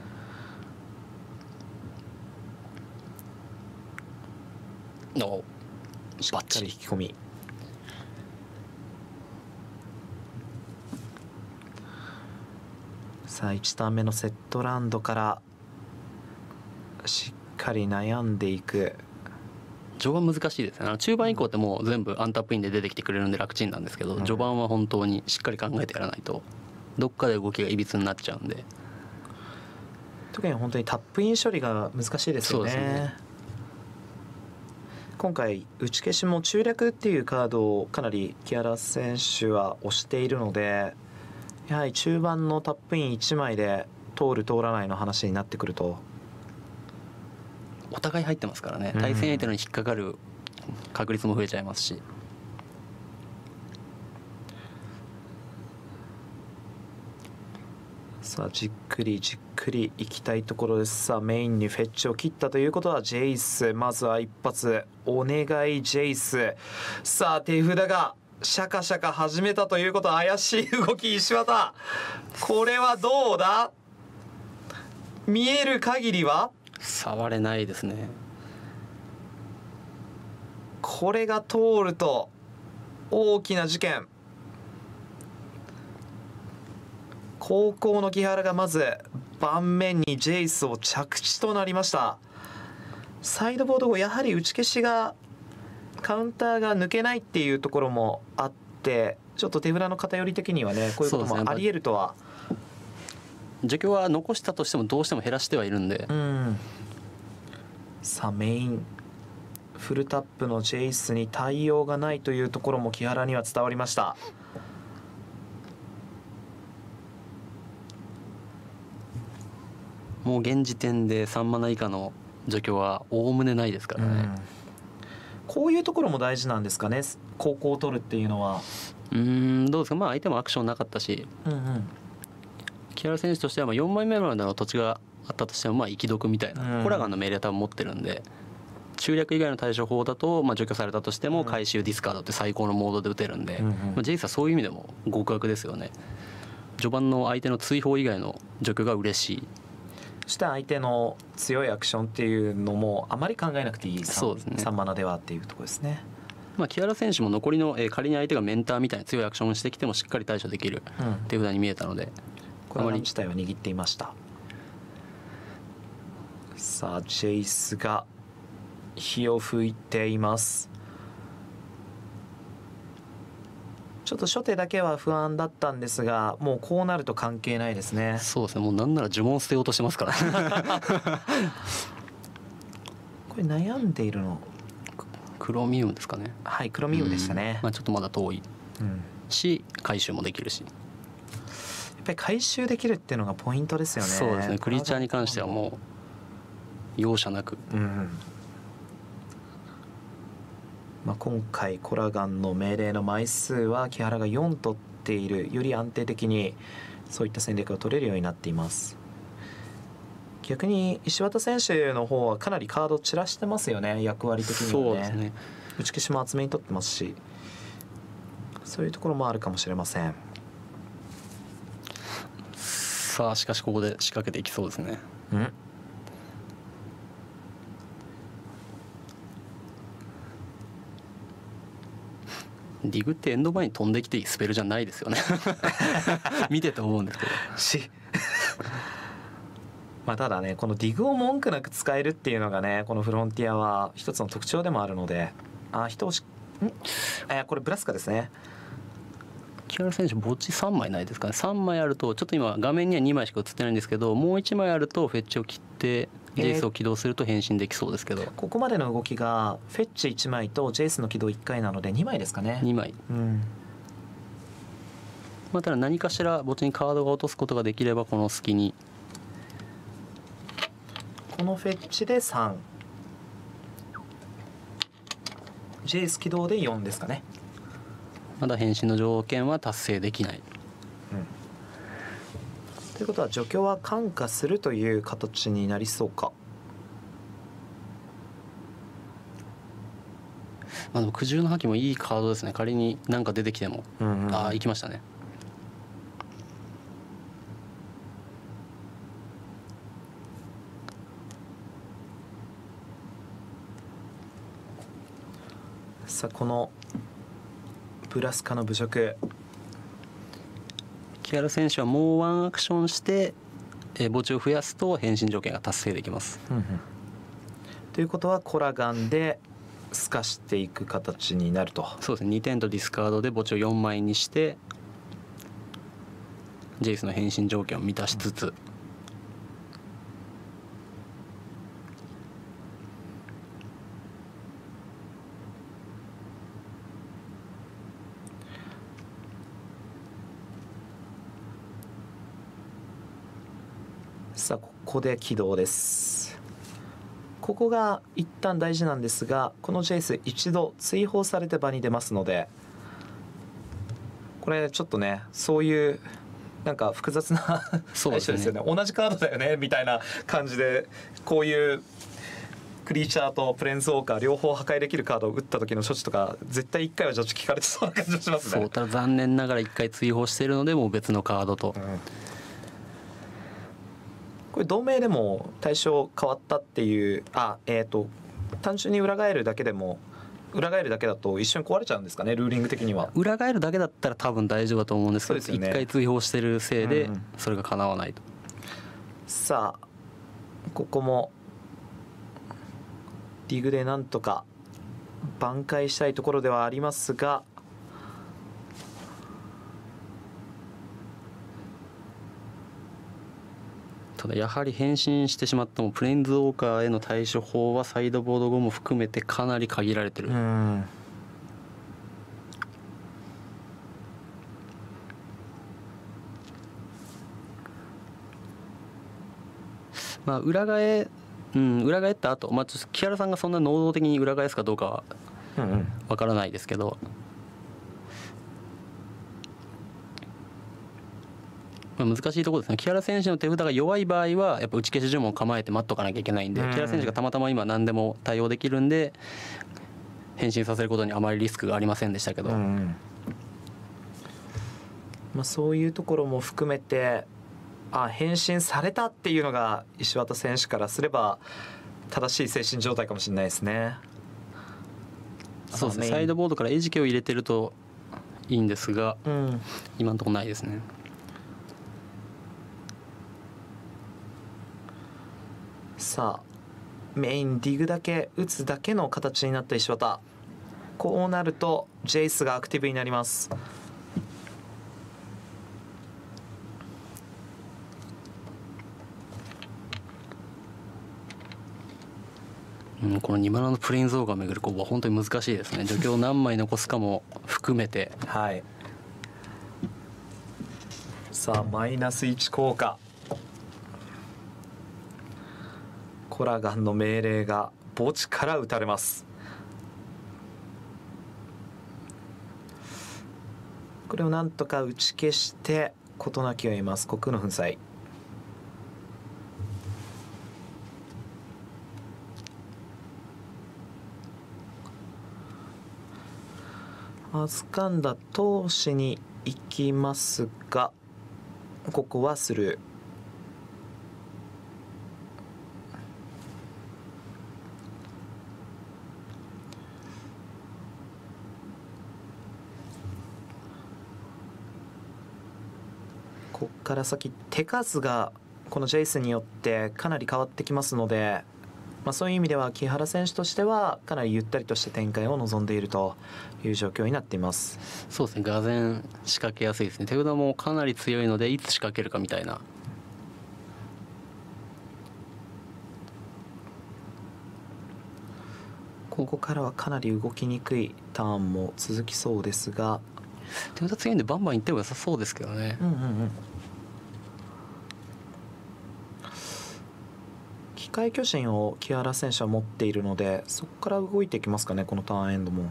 しっかり引き込み。さあ1ターン目のセットラウンドからしっかり悩んでいく。序盤難しいですね。中盤以降ってもう全部アンタップインで出てきてくれるんで楽ちんなんですけど、うん序盤は本当にしっかり考えてやらないとどっかで動きがいびつになっちゃうんで。特に本当にタップイン処理が難しいですよね。ね。今回打ち消しも中略っていうカードをかなり木原選手は押しているのでやはり中盤のタップイン1枚で通る通らないの話になってくるとお互い入ってますからね。うん。対戦相手のに引っかかる確率も増えちゃいますし。さあじっくりじっくりいきたいところです。さあメインにフェッチを切ったということはジェイス。まずは一発お願いジェイス。さあ手札がシャカシャカ始めたということは怪しい動き石渡。これはどうだ？見える限りは？触れないですね。これが通ると大きな事件。高校の木原がまず盤面にジェイスを着地となりました。サイドボード後やはり打ち消しがカウンターが抜けないっていうところもあってちょっと手裏の偏り的にはねこういうこともありえるとは除去は残したとしてもどうしても減らしてはいるんで。うん。さあメインフルタップのジェイスに対応がないというところも木原には伝わりました。もう現時点で3マナ以下の除去はおおむねないですからね。こういうところも大事なんですかね？高校を取るっていうのは。うーんどうですか？まあ相手もアクションなかったし。うんうん木原選手としてはまあ4枚目までの土地があったとしてもまあ生き毒みたいな、うん。コラガンの命令は多分持ってるんで中略以外の対処法だとまあ除去されたとしてもうん。回収ディスカードって最高のモードで打てるんで、うんうんまあ、ジェイスはそういう意味でも極悪ですよね。序盤の相手の追放以外の除去が嬉しい。そして相手の強いアクションっていうのもあまり考えなくていいそうですね。3マナではっていうところですね、まあ、木原選手も残りの、えー仮に相手がメンターみたいな強いアクションをしてきてもしっかり対処できるうん、手札に見えたのでこれは自体は握っていました。さあジェイスが火を吹いています。ちょっと初手だけは不安だったんですがもうこうなると関係ないですね。そうですね。もうなんなら呪文捨てようとしてますから。これ悩んでいるの？クロミウムですかね。はいクロミウムでしたね。うん、まあ、ちょっとまだ遠い。うん。やし回収もできるし、っぱり回収できるっていうのがポイントですよね。そうですね。クリーチャーに関してはもう容赦なく。うんうん。まあ、今回コラガンの命令の枚数は木原が4取っているより安定的にそういった戦略が取れるようになっています。逆に石渡選手の方はかなりカード散らしてますよね。役割的にはね。そうですね。打ち消しも厚めに取ってますし。そういうところもあるかもしれませんさあしかしここで仕掛けていきそうですね。うん。ディグってエンド前に飛んできていいスペルじゃないですよね。見てて思うんですけど。し。まあただねこのディグを文句なく使えるっていうのがねこのフロンティアは一つの特徴でもあるので。あ人押しん？えこれブラスカですね木原選手墓地3枚ないですかね。3枚あるとちょっと今画面には2枚しか映ってないんですけどもう1枚あるとフェッチを切ってジェイスを起動すると変身できそうですけど、ここまでの動きがフェッチ1枚とジェイスの起動1回なので2枚ですかね。2枚、うん。まあ、ただ何かしら墓地にカードが落とすことができればこの隙に。このフェッチで3ジェイス起動で4ですかねまだ変身の条件は達成できない。ということは除去は感化するという形になりそうか。まあでも苦渋の破棄もいいカードですね。仮に何か出てきても、うんうん。ああ行きましたね。ささあこのブラスカの侮辱。木原選手はもうワンアクションして、えー墓地を増やすと変身条件が達成できます。ということはコラガンで透かしていく形になると。そうですね。2点とディスカードで墓地を4枚にしてジェイスの変身条件を満たしつつさあここで起動です。ここが一旦大事なんですがこのジェイス一度追放されて場に出ますのでこれちょっとねそういうなんか複雑なそうですよね。同じカードだよねみたいな感じでこういうクリーチャーとプレンズウォーカー両方破壊できるカードを打った時の処置とか絶対1回はジャッジ聞かれてそうな感じがしますね。そうただ残念ながら1回追放しているのでもう別のカードと。うんこれ同盟でも対象変わったっていうあえっ、と単純に裏返るだけでも裏返るだけだと一瞬壊れちゃうんですかねルーリング的には。裏返るだけだったら多分大丈夫だと思うんですけどそうですよね。1回追放してるせいでうんうん。それが叶わないと。さあここもリグでなんとか挽回したいところではありますがただやはり変身してしまってもプレインズウォーカーへの対処法はサイドボード後も含めてかなり限られてる、うんまあ裏返うん裏返った後、まあちょっと木原さんがそんな能動的に裏返すかどうかはうんうん。わからないですけど、まあ、難しいところですね。木原選手の手札が弱い場合はやっぱ打ち消し呪文を構えて待っとかなきゃいけないんで、うん。木原選手がたまたま今何でも対応できるんで変身させることにあまりリスクがありませんでしたけど、まあ、そういうところも含めてあ変身されたっていうのが石渡選手からすれば正しい精神状態かもしれないですね。そうですね。サイドボードから餌食を入れてるといいんですがうん、今のところないですねさあメインディグだけ打つだけの形になった石渡。こうなるとジェイスがアクティブになります。うん、この2マナのプレインズオーガーを巡る攻防は本当に難しいですね。除去を何枚残すかも含めて。はい。さあマイナス1効果コラガンの命令が墓地から打たれます。これをなんとか打ち消して事なきを得ます。虚空の粉砕。アズカンダ投資に行きますがここはするこから先手数がこのジェイスによってかなり変わってきますので、まあ、そういう意味では木原選手としてはかなりゆったりとした展開を望んでいるという状況になっています。そうですね。がぜん仕掛けやすいですね。手札もかなり強いのでいつ仕掛けるかみたいな。ここからはかなり動きにくいターンも続きそうですが、手札強いんでバンバンいっても良さそうですけどね。うんうんうん、機械巨人を木原選手は持っているのでそこから動いていきますかねこのターンエンドも。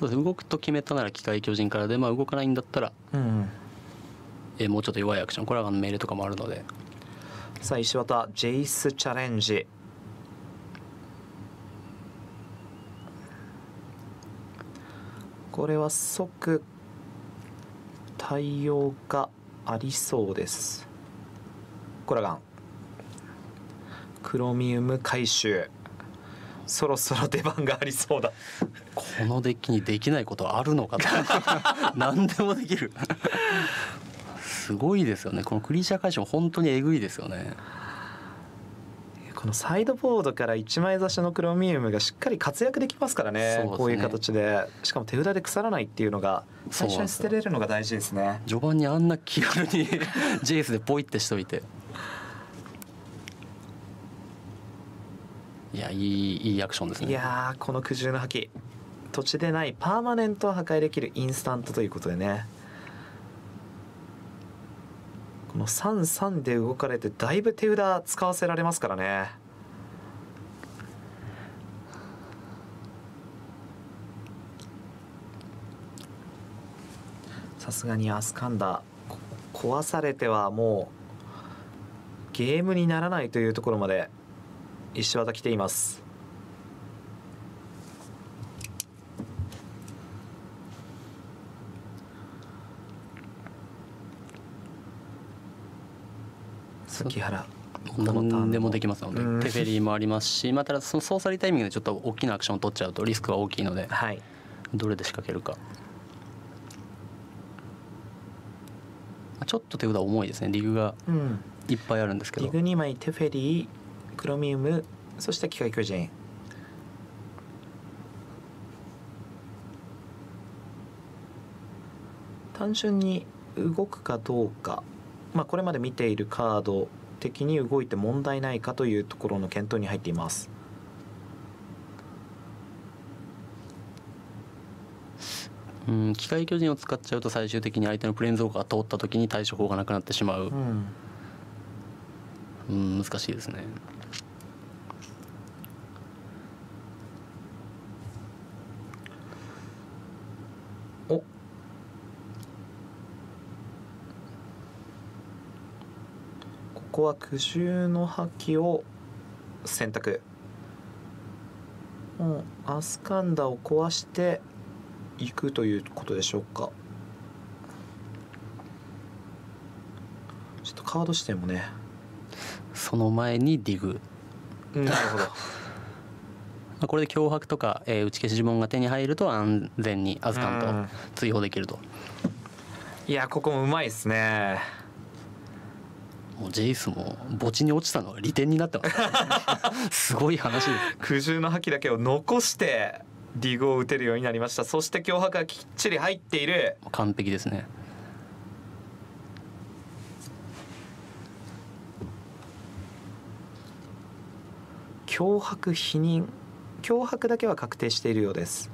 そうです動くと決めたなら機械巨人からで、まあ、動かないんだったら、うんうん、えーもうちょっと弱いアクションこれは命令とかもあるので。さあ石渡ジェイスチャレンジ。これは即対応がありそうです。コラガンクロミウム回収。そろそろ出番がありそうだ。このデッキにできないことはあるのかと。何でもできる。すごいですよね。このクリーチャー回収も本当にえぐいですよね。このサイドボードから1枚差しのクロミウムがしっかり活躍できますからね。ね。こういう形で。しかも手札で腐らないっていうのが最初に捨てれるのが大事ですね。序盤にあんな気軽に ジェイスでポイってしといていやいいいいアクションですね。いやこの苦渋の破棄土地でないパーマネントを破壊できるインスタントということでね。この33で動かれてだいぶ手札使わせられますからね。さすがにアスカンダ壊されてはもうゲームにならないというところまで石渡来ています。関原何でもできますのでうん。テフェリーもありますしまあただその操作リタイミングでちょっと大きなアクションを取っちゃうとリスクが大きいのではい。どれで仕掛けるか。ちょっと手札重いですね。リグがうん。いっぱいあるんですけど。リグ2枚テフェリークロミウムそして機械巨人単純に動くかどうか、まあ、これまで見ているカード的に動いて問題ないかというところの検討に入っています。うん機械巨人を使っちゃうと最終的に相手のプレーンズウォーカーが通った時に対処法がなくなってしまう。うん。うん難しいですねここは苦渋の破棄を選択。もうアスカンダを壊していくということでしょうか。ちょっとカード視点もね。その前にディグ。なるほど。ま あこれで脅迫とか、えー打ち消し呪文が手に入ると安全にアズカンと追放できると。いやここもうまいですねもうジェイスも墓地に落ちたのが利点になってます。すごい話です。苦渋の破棄だけを残してディグを打てるようになりました。そして脅迫がきっちり入っている。完璧ですね。脅迫否認。脅迫だけは確定しているようです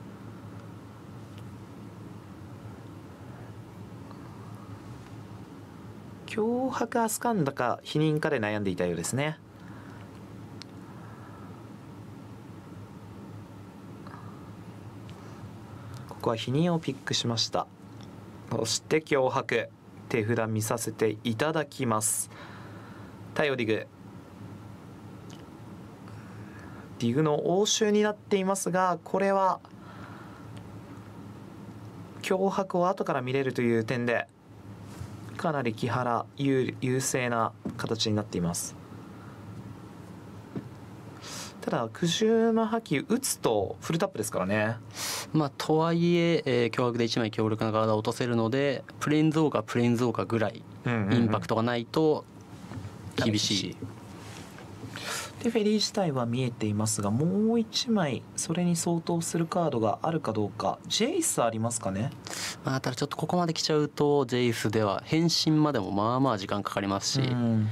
脅迫アスカンだか否認かで悩んでいたようですね。ここは否認をピックしました。そして脅迫手札見させていただきます。太陽ディグディグの応酬になっていますがこれは脅迫を後から見れるという点でかなり木原優優勢な形になっています。ただ苦渋の破棄打つとフルタップですからね。まあとはいええー脅迫で1枚強力なガードを落とせるのでプレーンズウォーカープレーンズウォーカーぐらいインパクトがないと厳しいでフェリー自体は見えていますがもう1枚それに相当するカードがあるかどうかジェイスありますかね？まあただちょっとここまで来ちゃうとジェイスでは変身までもまあまあ時間かかりますし、うん。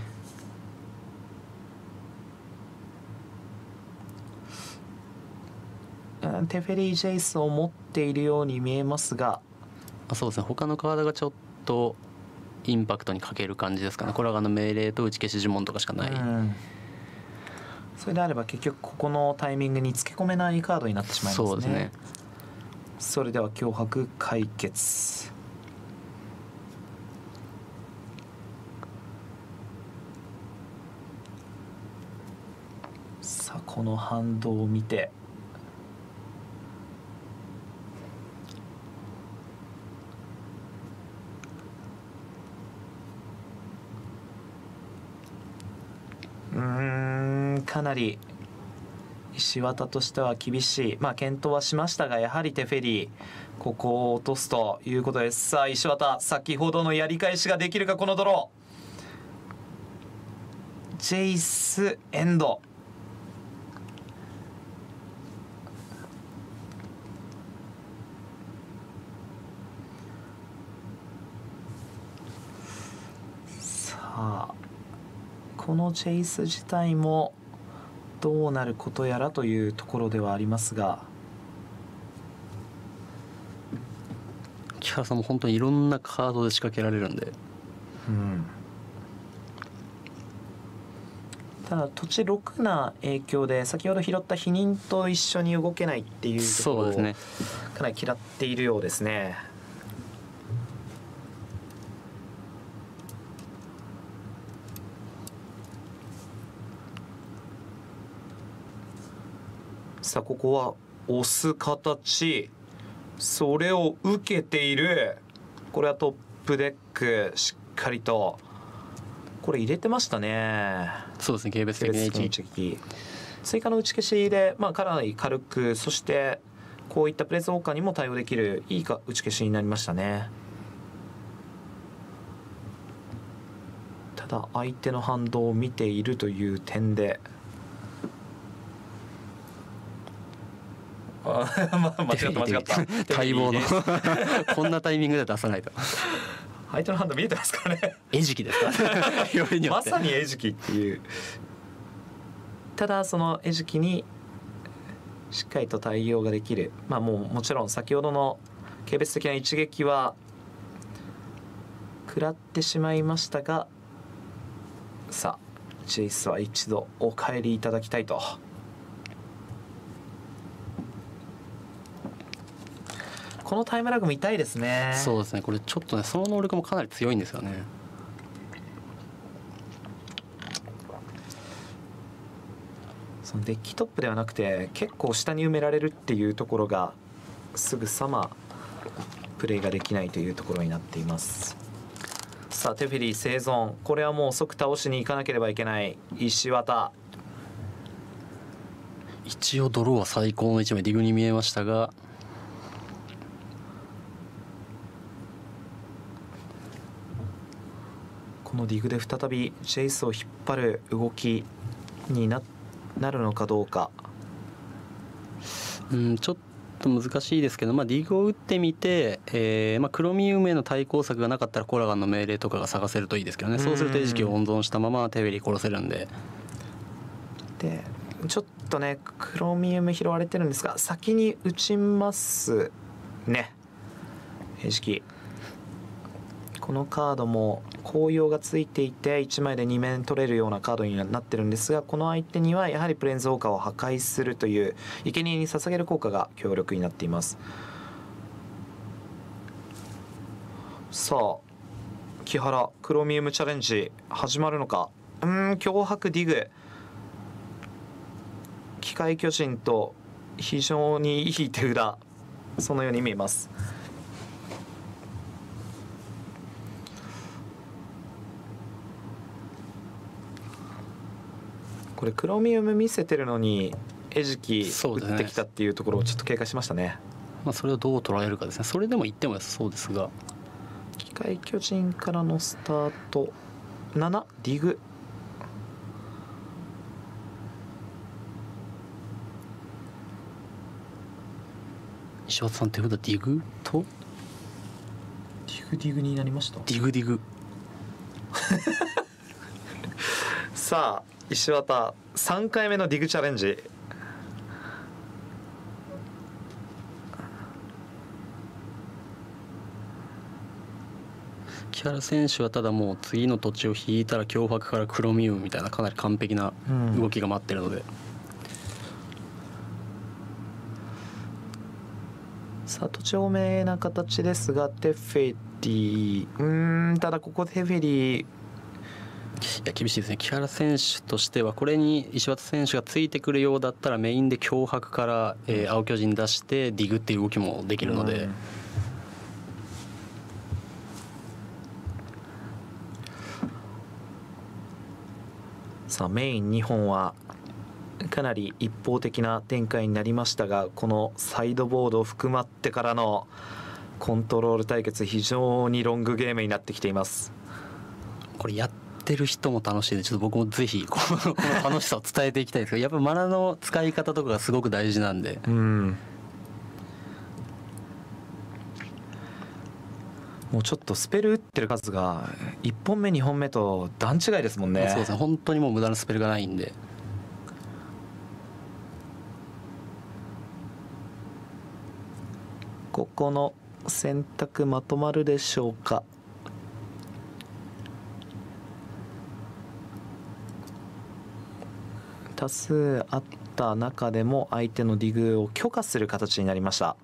うんテフェリー・ジェイスを持っているように見えますが。あそうですね。他のカードがちょっとインパクトに欠ける感じですかね。これはあの命令と打ち消し呪文とかしかない、うんそれであれば結局ここのタイミングにつけ込めないカードになってしまいますねそうですね。それでは脅迫解決。さあこの反動を見て。うんかなり石渡としては厳しい。まあ検討はしましたがやはりテフェリーここを落とすということです。さあ石渡先ほどのやり返しができるかこのドロー。ジェイスエンド。さあこのチェイス自体もどうなることやらというところではありますが。木原さんも本当にいろんなカードで仕掛けられるんで。うん。ただ土地6な影響で先ほど拾った否認と一緒に動けないっていうところをかなり嫌っているようですね。さあここは押す形。それを受けている。これはトップデック。しっかりと。これ入れてましたね。そうですね軽蔑的な位置。一撃追加の打ち消しで、まあ、かなり軽くそしてこういったプレスウォーカーにも対応できるいいか打ち消しになりましたね。ただ相手の反動を見ているという点であまあ間違った間違った。待望の。こんなタイミングで出さないと。相手の反動見えてますからね。餌食ですか まさに餌食っていう。ただその餌食にしっかりと対応ができる。まあもうもちろん先ほどの軽蔑的な一撃は食らってしまいましたがさあジェイスは一度お帰りいただきたいとこのタイムラグも痛いですね。そうですね。これちょっとねその能力もかなり強いんですよね。そのデッキトップではなくて結構下に埋められるっていうところがすぐさまプレイができないというところになっています。さあテフェリー生存。これはもう即倒しに行かなければいけない。石渡一応ドローは最高の一枚。ディグに見えましたがこのディグで再びジェイスを引っ張る動きにななるのかどうか。うんちょっと難しいですけど、まあ、ディグを打ってみて、えーまあ、クロミウムへの対抗策がなかったらコラガンの命令とかが探せるといいですけどね。そうすると餌食を温存したままテフェリー殺せるんで。でちょっとねクロミウム拾われてるんですが先に打ちますね。平式このカードも紅葉がついていて1枚で2面取れるようなカードになってるんですがこの相手にはやはりプレーンズウォーカーを破壊するという生贄に捧げる効果が強力になっています。さあ木原クロミウムチャレンジ始まるのか？うん脅迫ディグ。機械巨人と非常にいい手札そのように見えます。これクロミウム見せてるのに餌食打ってきたっていうところをちょっと警戒しましたね。まあ、それをどう捉えるかですね。それでも言っても良さそうですが。機械巨人からのスタート。7ディグ。石渡さん手札ディグ？と？ディグディグになりました？ディグディグ。さあ石渡3回目のディグチャレンジ。木原選手はただもう次の土地を引いたら脅迫からクロミウムみたいなかなり完璧な動きが待ってるので、さあ土地多めな形ですがテフェリー。うーんただここテフェリーいや厳しいですね。木原選手としてはこれに石渡選手がついてくるようだったらメインで脅迫から、えー青巨人出してディグっていう動きもできるので、うん。さあメイン2本はかなり一方的な展開になりましたがこのサイドボードを含まってからのコントロール対決非常にロングゲームになってきています。これやってる人も楽しいでちょっと僕もぜひこの この楽しさを伝えていきたいですけどやっぱマナの使い方とかがすごく大事なんで。うん。もうちょっとスペル打ってる数が1本目2本目と段違いですもんね。そうですね。本当にもう無駄なスペルがないんで。ここの選択まとまるでしょうか多数あった中でも相手のディグを許可する形になりました。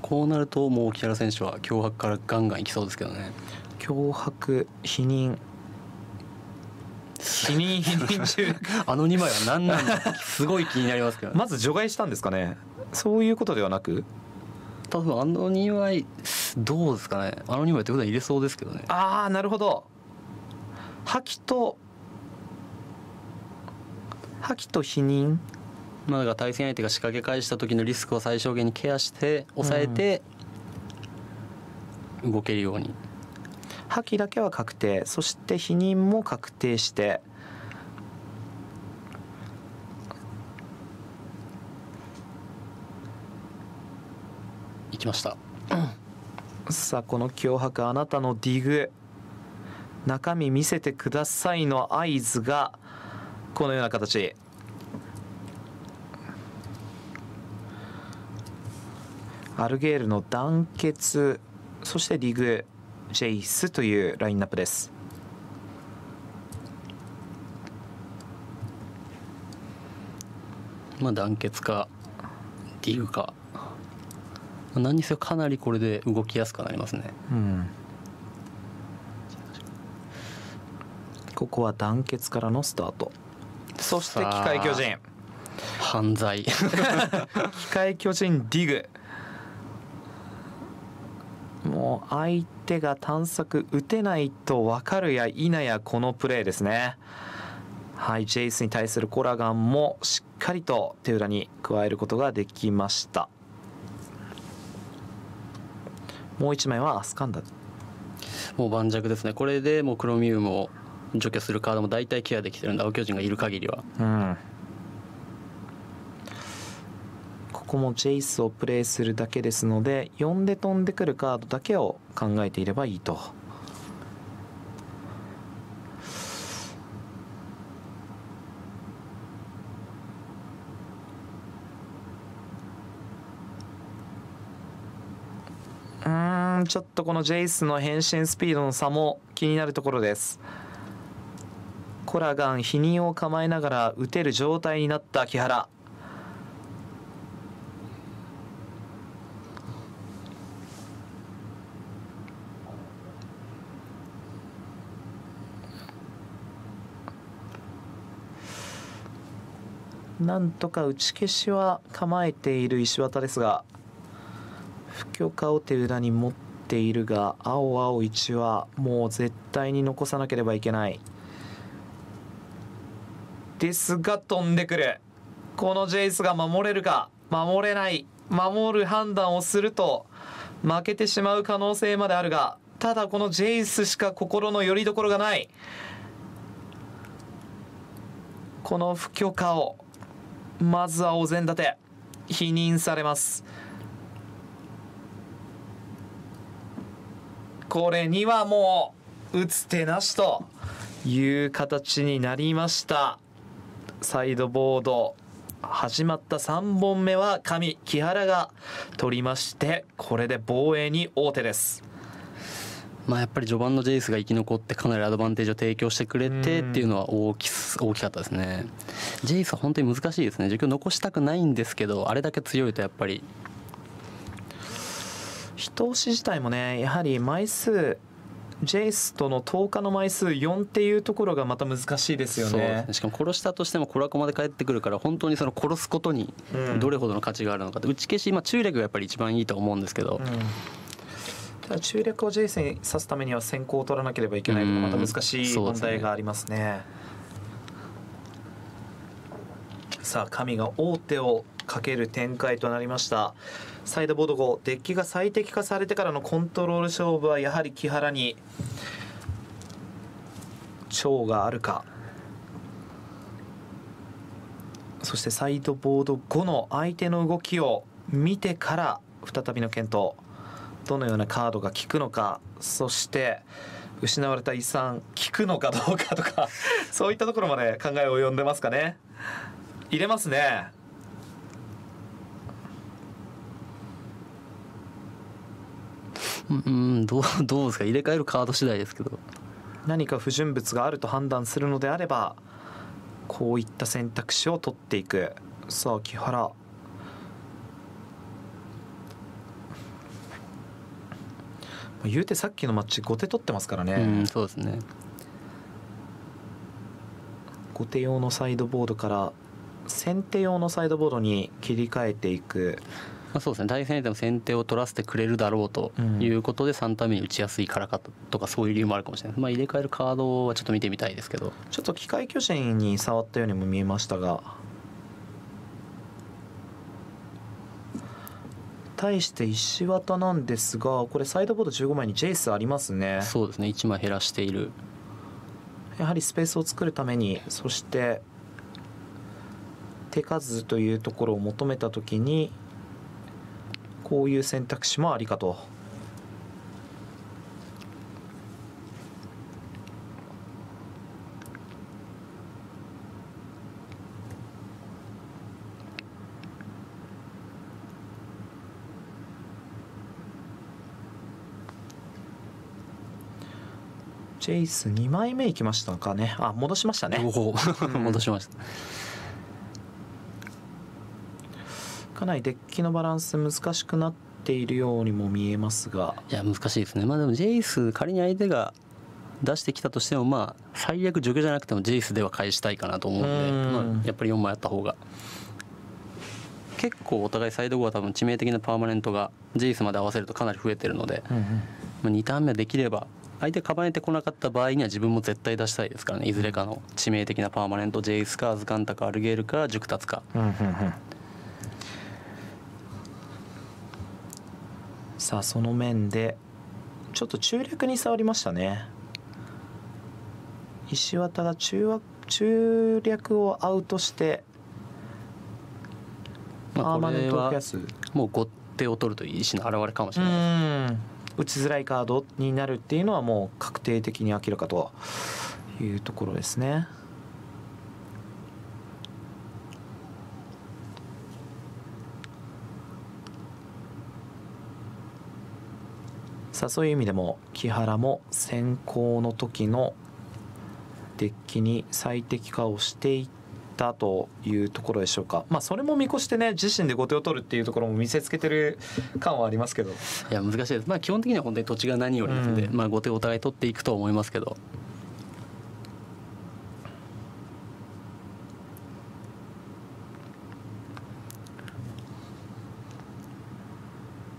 こうなるともう木原選手は脅迫からガンガンいきそうですけどね。脅迫否認。否認否認中。あの2枚は何なんだすごい気になりますけど、まず除外したんですかね。そういうことではなく？多分あの2枚どうですかね。あの2枚ってことは入れそうですけどね。ああなるほど。破棄と破棄と否認？まあだ対戦相手が仕掛け返した時のリスクを最小限にケアして抑えて動けるように、破棄だけは確定。そして否認も確定して。いきました。さあこの脅迫あなたのディグ。中身見せてくださいの合図がこのような形。アルゲールの団結そしてディグジェイスというラインナップです。まあ団結かディグか。まあ何にせよかなりこれで動きやすくなりますね。うん。ここは団結からのスタートそして機械巨人。犯罪。機械巨人ディグ。もう相手が探索打てないと分かるや否やこのプレーですね。はいジェイスに対するコラガンもしっかりと手裏に加えることができました。もう一枚はアスカンダもう盤石ですね。これでもうクロミウムを除去するカードも大体ケアできてるんで青巨人がいる限りは。うん。ここもジェイスをプレイするだけですので4で飛んでくるカードだけを考えていればいいと。うんちょっとこのジェイスの変身スピードの差も気になるところです。コラガン否認を構えながら打てる状態になった木原。なんとか打ち消しは構えている石渡ですが不許可を手裏に持っているが青青1はもう絶対に残さなければいけない。ですが飛んでくる。このジェイスが守れるか。守れない。守る判断をすると負けてしまう可能性まであるがただこのジェイスしか心の拠り所がない。この不許可をまずはお膳立て否認されます。これにはもう打つ手なしという形になりました。サイドボード始まった3本目は上木原が取りましてこれで防衛に王手です。まあやっぱり序盤のジェイスが生き残ってかなりアドバンテージを提供してくれてっていうのは大きす大きかったですね。ジェイスは本当に難しいですね。状況残したくないんですけどあれだけ強いとやっぱり。人押し自体もねやはり枚数ジェイスとの10日の枚数4っていうところがまた難しいですよね。ね。しかも殺したとしてもコラコマで帰ってくるから本当にその殺すことにうん。どれほどの価値があるのかって打ち消しまあ中略がやっぱり一番いいと思うんですけど、うん。ただ中略をジェイスに刺すためには先行を取らなければいけないとかまた難しい問題がありますねさあ神が王手をかける展開となりました。サイドボード後デッキが最適化されてからのコントロール勝負はやはり木原に長があるか。そしてサイドボード後の相手の動きを見てから再びの検討どのようなカードが効くのか。そして失われた遺産効くのかどうかとか。そういったところまで考えを及んでますかね。入れますね。うんどうどうですか？入れ替えるカード次第ですけど。何か不純物があると判断するのであればこういった選択肢を取っていく。さあ木原。言うてさっきのマッチ5手取ってますからね、うんそうですね。後手用のサイドボードから先手用のサイドボードに切り替えていく。まあ、そうですね。対戦相手の先手を取らせてくれるだろうということで3ターン目に打ちやすいからかとかそういう理由もあるかもしれない。まあ入れ替えるカードはちょっと見てみたいですけど。ちょっと機械巨人に触ったようにも見えましたが。対して石渡なんですがこれサイドボード15枚にジェイスありますね。そうですね。1枚減らしている。やはりスペースを作るためにそして手数というところを求めた時にこういう選択肢もありかと。ジェイス2枚目いきましたかね。あ戻しましたね。お 戻しましたかなりデッキのバランス難しくなっているようにも見えますが。いや難しいですね。まあでもジェイス仮に相手が出してきたとしてもまあ最悪除去じゃなくてもジェイスでは返したいかなと思うんでうん。まあ、やっぱり4枚あった方が。結構お互いサイド後は多分致命的なパーマネントがジェイスまで合わせるとかなり増えてるので、まあ、2ターン目はできれば相手カバネてこなかった場合には自分も絶対出したいですからね。いずれかの致命的なパーマネントジェイスかアズカンタかアルゲールか熟達か。うんうんうんさあその面でちょっと中略に触りましたね。石渡が中和中略をアウトしてまあこれはもう後手を取るという意思の表れかもしうれないです。ん。打ちづらいカードになるっていうのはもう確定的に明らかというところですね。さあそういう意味でも木原も先行の時のデッキに最適化をしていったというところでしょうか。まあそれも見越してね自身で後手を取るっていうところも見せつけてる感はありますけど。いや難しいです。まあ基本的には本当に土地が何よりなので、うん。まあ後手をお互い取っていくと思いますけど。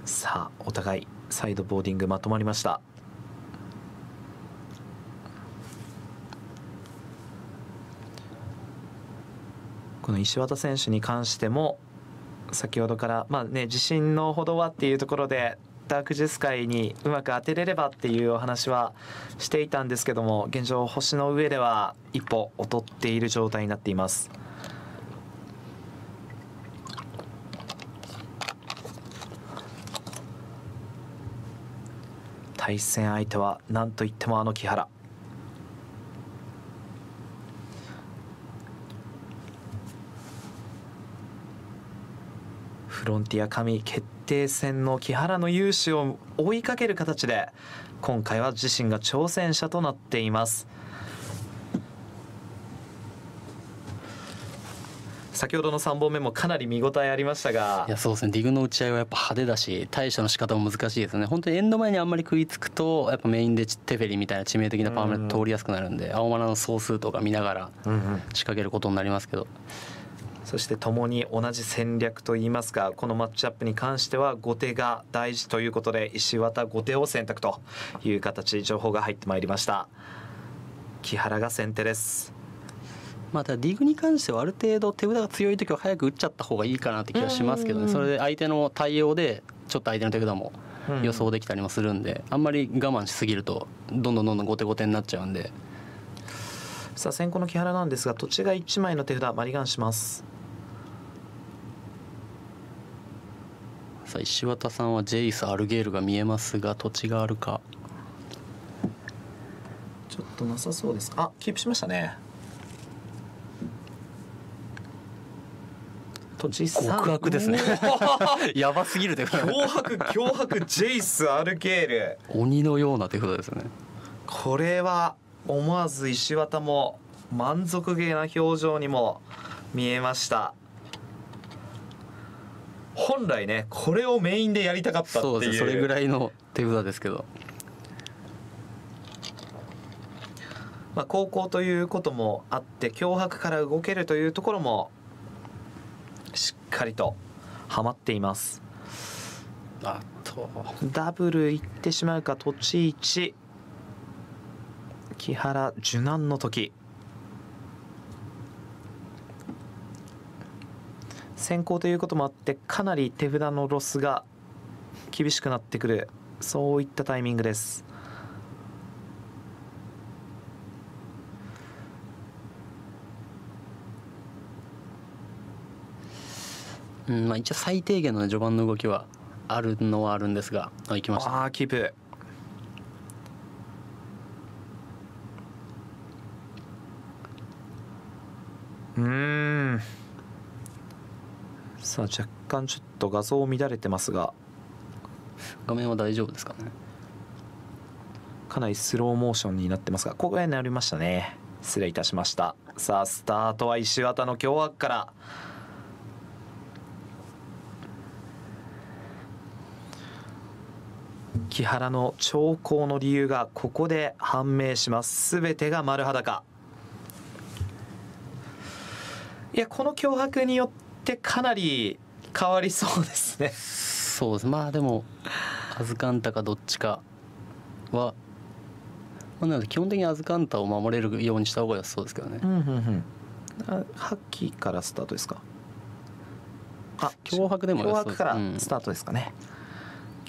さあお互いサイドボーディングまとまりました。この石渡選手に関しても先ほどからまあね自信のほどはっていうところでダークジェス界にうまく当てれればっていうお話はしていたんですけども現状星の上では一歩劣っている状態になっています。対戦相手は何といってもあの木原。フロンティア神決定戦の木原の勇姿を追いかける形で今回は自身が挑戦者となっています。先ほどの3本目もかなり見応えありましたが。いやそうですね。ディグの打ち合いはやっぱ派手だし対処の仕方も難しいですね。本当にエンド前にあんまり食いつくとやっぱメインでテフェリみたいな致命的なパーマネント通りやすくなるんで青マナの総数とか見ながらうんうん。仕掛けることになりますけど。そして共に同じ戦略といいますかこのマッチアップに関しては後手が大事ということで石渡後手を選択という形情報が入ってまいりました。木原が先手ですまあ、ただディグに関してはある程度手札が強い時は早く打っちゃった方がいいかなって気はしますけどね。それで相手の対応でちょっと相手の手札も予想できたりもするんで、あんまり我慢しすぎるとどんどんどんどん後手後手になっちゃうんで。さあ先行の木原なんですが土地が1枚の手札マリガンします。さあ石渡さんはジェイスアルゲールが見えますが土地があるか。ちょっとなさそうです。あキープしましたね土地極悪ですね。やばすぎる手札脅迫脅迫ジェイスアルゲール。鬼のような手札ですよね。これは思わず石渡も満足げな表情にも見えました。本来ねこれをメインでやりたかったっていう。そうですね。それぐらいの手札ですけど。まあ、高校ということもあって脅迫から動けるというところもしっかりとはまっています。あと。ダブルいってしまうか土地一木原受難の時。先行ということもあってかなり手札のロスが厳しくなってくる。そういったタイミングですうんまあ、一応最低限の、ね、序盤の動きはあるのはあるんですがあ行きました。ああキープ。うーん。さあ若干ちょっと画像乱れてますが。画面は大丈夫ですかね。かなりスローモーションになってますが。ここへなりましたね。失礼いたしました。さあスタートは石渡の凶悪から木原の兆候の理由がここで判明します。全てが丸裸。いやこの脅迫によってかなり変わりそうですね。そうです。まあでも預かんたかどっちかは、まあ、なので基本的に預かんたを守れるようにした方が良さそうですけどね。うんうんうん。あ8期からスタートですか？あ脅迫でも脅迫からうん。スタートですかね、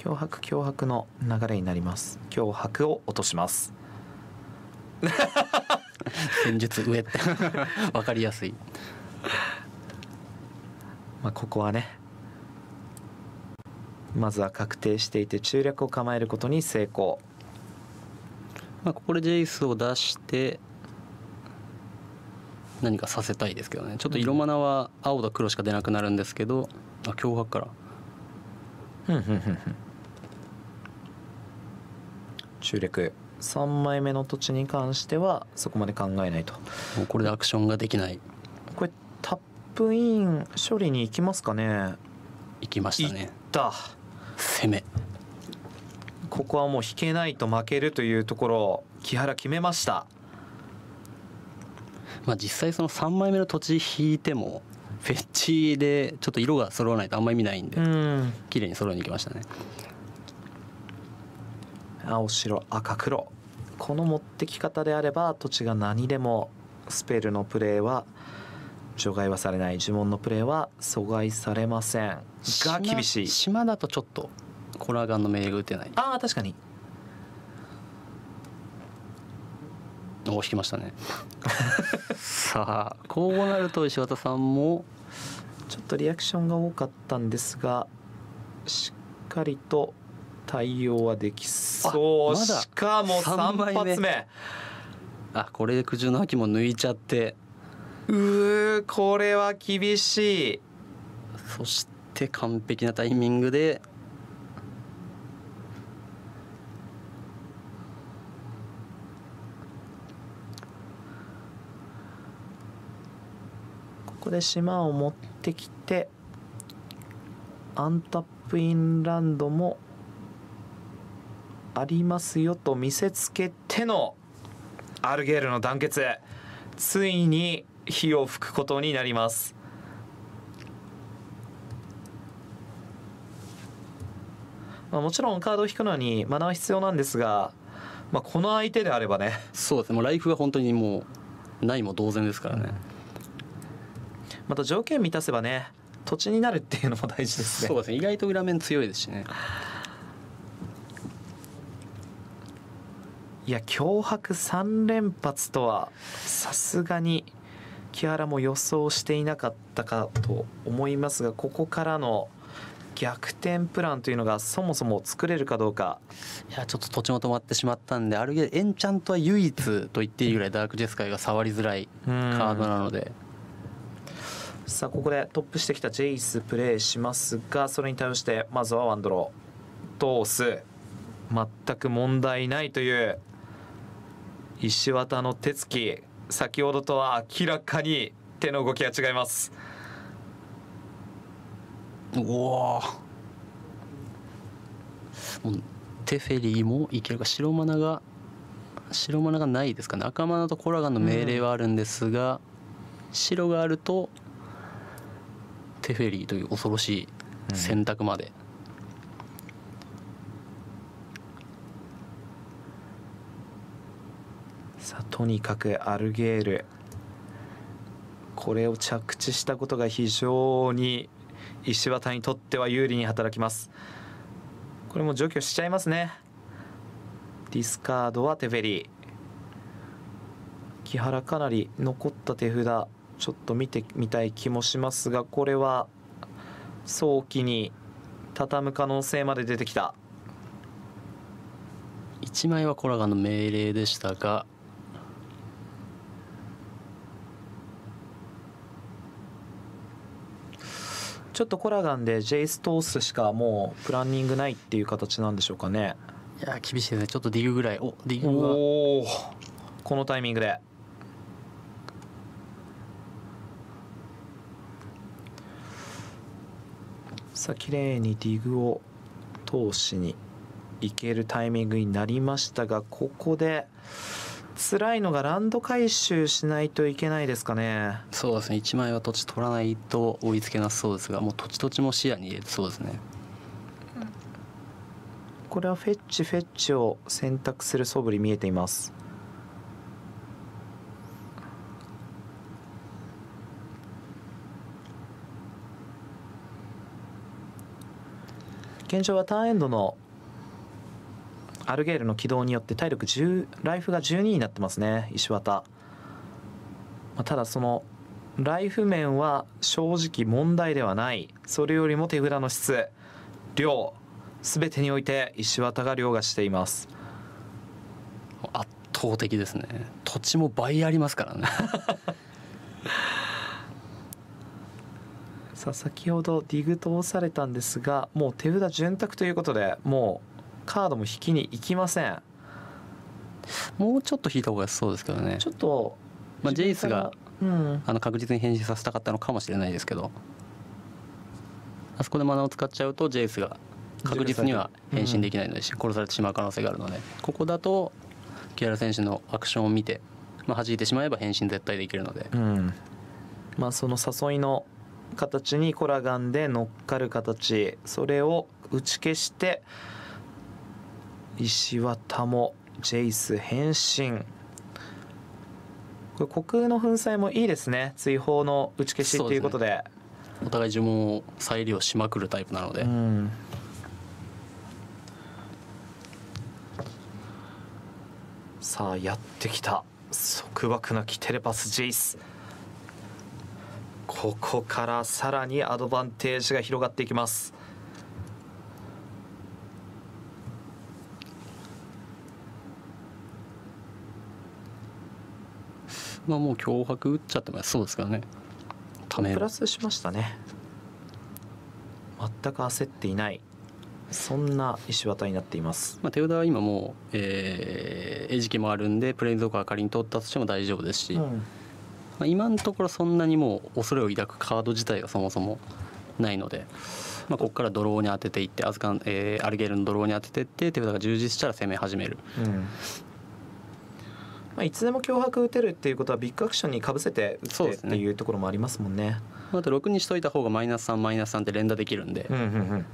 脅迫脅迫の流れになります。脅迫を落とします。戦術上って。分かりやすい。まあここはねまずは確定していて中略を構えることに成功。まあここでジェイスを出して何かさせたいですけどね。ちょっと色マナは青と黒しか出なくなるんですけどあ脅迫から。ふんふんふんふん中略。3枚目の土地に関してはそこまで考えないと。もうこれでアクションができない。これタップイン処理に行きますかね。いきましたね。行った。攻め。ここはもう引けないと負けるというところを木原決めました。まあ実際その3枚目の土地引いてもフェッチでちょっと色が揃わないとあんまり見ないんでうん。綺麗に揃えに行きましたね青白赤黒。この持ってき方であれば土地が何でもスペルのプレーは除外はされない呪文のプレーは阻害されません。が島厳しい。島だとちょっとコラーガンの命令が打てない。ああ確かに。お引きましたね。さあこうなると石渡さんもちょっとリアクションが多かったんですがしっかりと対応はできそう。あまだしかも3三枚目。発目。あこれで苦渋の秋も抜いちゃって。うーこれは厳しい。そして完璧なタイミングで。ここで島を持ってきてアンタップインランドもありますよと見せつけてのアルゲールの団結。ついに火を吹くことになります。まあ、もちろんカードを引くのにマナは必要なんですが、まあ、この相手であればね。そうですね。もうライフが本当にもうないも同然ですからね、また条件満たせばね土地になるっていうのも大事ですね。そうですね。意外と裏面強いですしねいや脅迫3連発とはさすがに木原も予想していなかったかと思いますがここからの逆転プランというのがそもそも作れるかどうか。いやちょっと土地も止まってしまったんでアルゲエンチャントは唯一と言っていいぐらいダークジェスカイが触りづらいカードなので。さあここでトップしてきたジェイスプレイしますがそれに対応してまずはワンドロー。通す？全く問題ないという石渡の手つき先ほどとは明らかに手の動きが違います。おおテフェリーもいけるか。白マナが白マナがないですかね。赤マナとコラガンの命令はあるんですが、白があるとテフェリーという恐ろしい選択まで、さあとにかくアルゲール。これを着地したことが非常に石渡にとっては有利に働きます。これも除去しちゃいますね。ディスカードはテフェリー。木原かなり残った手札ちょっと見てみたい気もしますがこれは早期に畳む可能性まで出てきた。1枚はコラガの命令でしたがちょっとコラガンでジェイス通すしかもうプランニングないっていう形なんでしょうかね。いや厳しいですね。ちょっとディグぐらい。おディグが。このタイミングで。さあ綺麗にディグを通しにいけるタイミングになりましたがここで辛いのがランド回収しないといけないですかね。そうですね。1枚は土地取らないと追いつけなさそうですがもう土地土地も視野に入れてそうですね。これはフェッチフェッチを選択する素振り見えています。現状はターンエンドのアルゲールの起動によって体力10ライフが12になってますね石渡、まあ、ただそのライフ面は正直問題ではない。それよりも手札の質量全てにおいて石渡が凌駕しています。圧倒的ですね。土地も倍ありますからね。さあ先ほどディグ通されたんですがもう手札潤沢ということでもうカードも引きに行きません。もうちょっと引いた方がそうですけどね。ちょっとまあ、ジェイスがうん。あの確実に変身させたかったのかもしれないですけど。あそこでマナを使っちゃうとジェイスが確実には変身できないので殺されてしまう可能性があるので。ここだと木原選手のアクションを見て、まあ、弾いてしまえば変身絶対できるので。うん。まあその誘いの形にコラガンで乗っかる形。それを打ち消して石渡もジェイス変身。これ虚空の粉砕もいいですね。追放の打ち消しっていうことで。お互い呪文を再利用しまくるタイプなので、うん。さあやってきた。束縛なきテレパスジェイス。ここからさらにアドバンテージが広がっていきますまあもう脅迫打っちゃってもそうですからねためプラスしましたね。全く焦っていない。そんな石渡になっています。まあ、手札は今もう、えー、餌食もあるんでプレインズドカー仮に取ったとしても大丈夫ですし、まあ、今のところそんなにもう恐れを抱くカード自体がそもそもないので、まあ、ここからドローに当てていってアズカン、えーアルゲールのドローに当てていって手札が充実したら攻め始める。うんまあ、いつでも脅迫打てるっていうことはビッグアクションにかぶせて打ってっていうところもありますもんね。まああと6にしといた方がマイナス3マイナス3って連打できるんで、うんうんうん。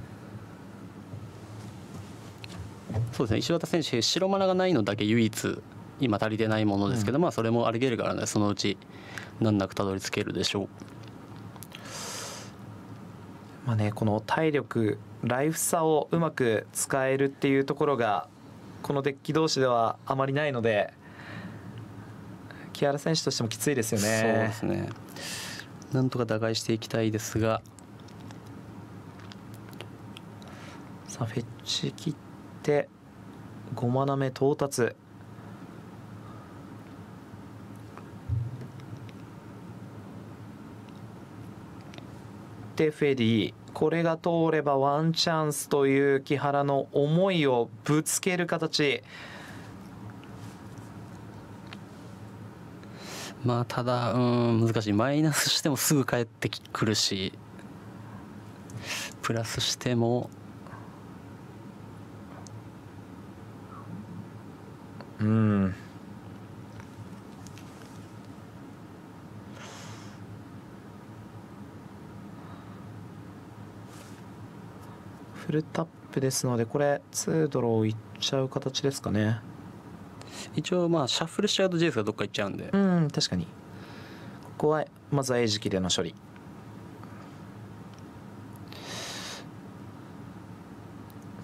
そうですね。石渡選手白マナがないのだけ唯一今足りてないものですけど、まあそれもアルゲールがあるのでそのうち難なくたどり着けるでしょう。まあねこの体力ライフ差をうまく使えるっていうところがこのデッキ同士ではあまりないので木原選手としてもきついですよね。そうですね。なんとか打開していきたいですが。さあフェッチ切って5マナ目到達。でフェディこれが通ればワンチャンスという木原の思いをぶつける形まあただうん難しい。マイナスしてもすぐ帰ってくるしプラスしてもうん。フルタップですのでこれ2ドローいっちゃう形ですかね一応まあシャッフルしちゃうとジェイスがどっか行っちゃうんで。うん確かに。ここはまずは餌食での処理。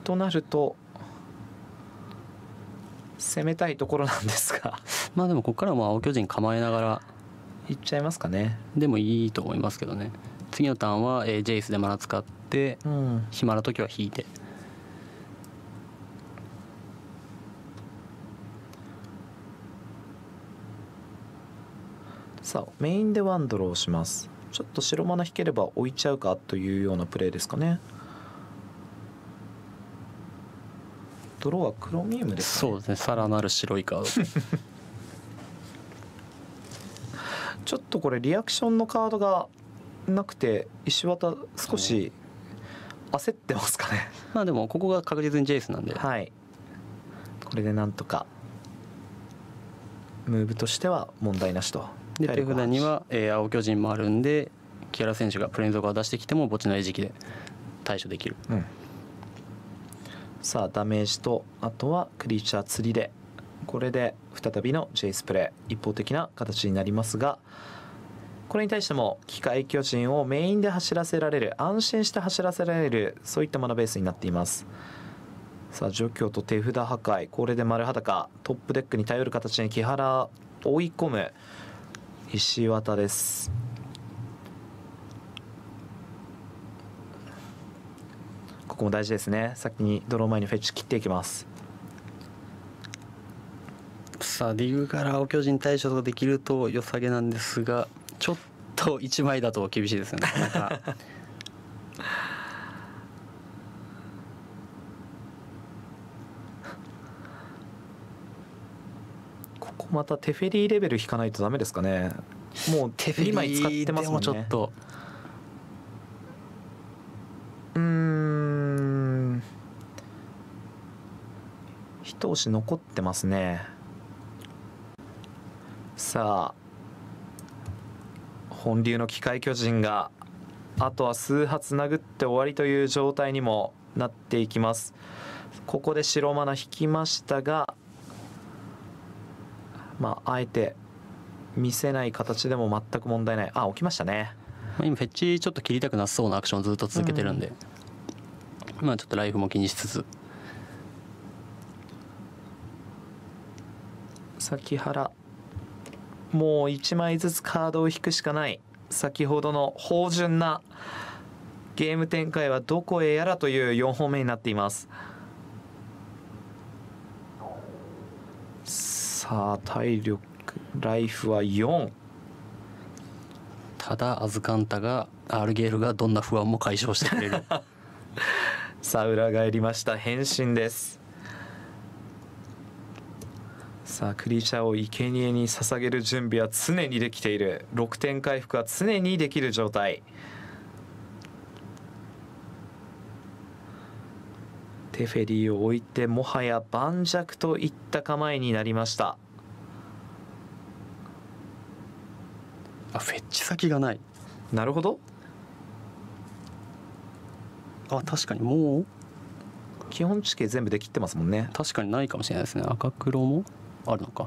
となると攻めたいところなんですが。まあでもここからはもう青巨人構えながら。いっちゃいますかね。でもいいと思いますけどね。次のターンは、えージェイスでマナ使ってうん。暇な時は引いてさあメインでワンドローします。ちょっと白マナ引ければ置いちゃうかというようなプレーですかね。ドローはクロミウムですかね。そうですね。さらなる白いカード。ちょっとこれリアクションのカードがなくて石渡少し焦ってますかね。まあでもここが確実にジェイスなんで。はい。これでなんとかムーブとしては問題なしとで手札には、えー青巨人もあるんで木原選手がプレーンゾーカーを出してきても墓地の餌食で対処できる。うん。さあダメージとあとはクリーチャー釣りでこれで再びのジェイスプレー一方的な形になりますがこれに対しても機械巨人をメインで走らせられる安心して走らせられるそういったマナベースになっています。さあ除去と手札破壊。これで丸裸トップデックに頼る形に木原追い込む石渡です。ここも大事ですね。先にドロー前にフェッチ切っていきます。さあディグから青巨人対処ができると良さげなんですがちょっと1枚だと厳しいですよね。なかなかまたテフェリーレベル引かないとダメですかね。もうテフェリ2枚使ってますもんね。ちょっと。うーん。一押し残ってますね。さあ。本流の機械巨人があとは数発殴って終わりという状態にもなっていきます。ここで白マナ引きましたがまああえて見せない形でも全く問題ない。あ起きましたね。まあ今フェッチちょっと切りたくなさそうなアクションをずっと続けてるんで、まあちょっとライフも気にしつつ。先原もう1枚ずつカードを引くしかない。先ほどの芳醇なゲーム展開はどこへやらという4本目になっていますさあ体力ライフは4ただアズカンタがアルゲールがどんな不安も解消してくれる。さあ裏返りました。変身です。さあクリーチャーを生贄に捧げる準備は常にできている。6点回復は常にできる状態テフェリーを置いてもはや盤石といった構えになりました。あフェッチ先がない。なるほど。あ確かにもう。基本地形全部できってますもんね。確かにないかもしれないですね。赤黒もあるのか。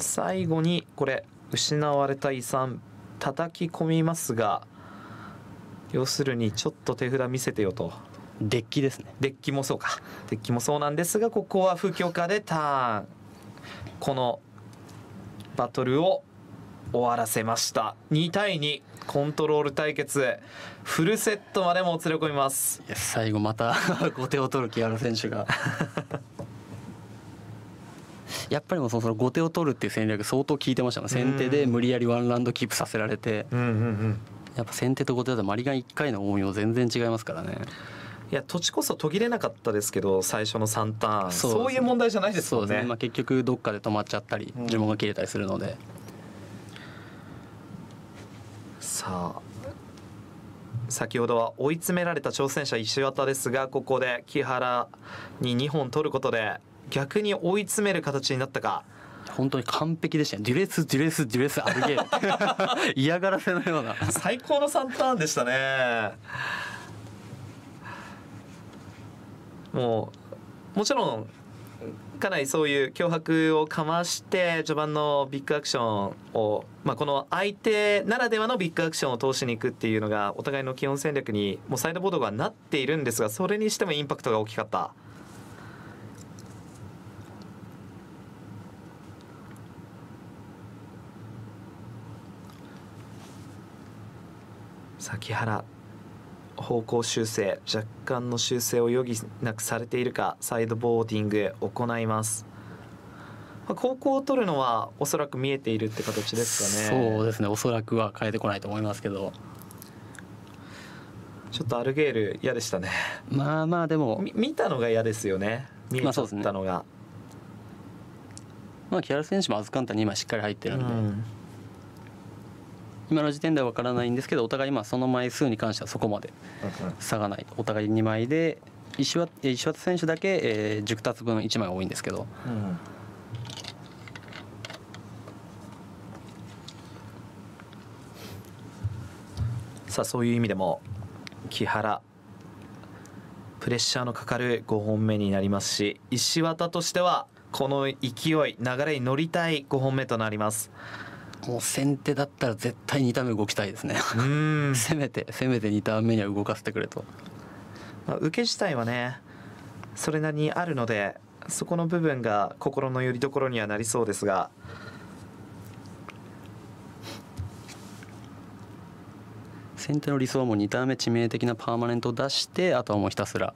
最後にこれ失われた遺産叩き込みますが要するにちょっと手札見せてよとデッキですね。デッキもそうか。デッキもそうなんですがここは不許可でターン。このバトルを終わらせました。2対2コントロール対決。フルセットまでもつれ込みます。最後また 後手を取る木原選手が。やっぱりもうそのその後手を取るっていう戦略相当効いてましたね。先手で無理やりワンラウンドキープさせられて。うんうんうん。やっぱ先手と後手だとマリガン1回の応用全然違いますからねいや土地こそ途切れなかったですけど最初の3ターン。そうそういう問題じゃないですそもんね。うですね。まあ、結局どっかで止まっちゃったりうん呪文が切れたりするので、さあ先ほどは追い詰められた挑戦者石渡ですがここで木原に2本取ることで逆に追い詰める形になったか。本当に完璧でしたね。デュレスデュレスデュレスアルゲール 嫌がらせのような。最高の3ターンでしたねもうもちろんかなりそういう脅迫をかまして序盤のビッグアクションを、まあ、この相手ならではのビッグアクションを通しに行くっていうのがお互いの基本戦略にもうサイドボードがなっているんですがそれにしてもインパクトが大きかった。崎原方向修正若干の修正を余儀なくされているかサイドボーディング行います。まあ方向を取るのはおそらく見えているって形ですかね。そうですね。おそらくは変えてこないと思いますけど。ちょっとアルゲール嫌でしたね。まあまあでもみ見たのが嫌ですよね。見えちゃっまあそうですね。たのが、まあ木原選手もアズカンタ2枚しっかり入ってるんで、うん今の時点では分からないんですけどお互いまあその枚数に関してはそこまで差がない。お互い2枚で石渡石渡選手だけ、えー、熟達分1枚多いんですけど。うん。さあそういう意味でも木原プレッシャーのかかる5本目になりますし石渡としてはこの勢い流れに乗りたい5本目となります。もう先手だったら絶対2ターン目動きたいですね。うん、せめてせめて2ターン目には動かせてくれと。まあ、受け自体はねそれなりにあるのでそこの部分が心の拠り所にはなりそうですが。先手の理想はもう2ターン目致命的なパーマネントを出してあとはもうひたすら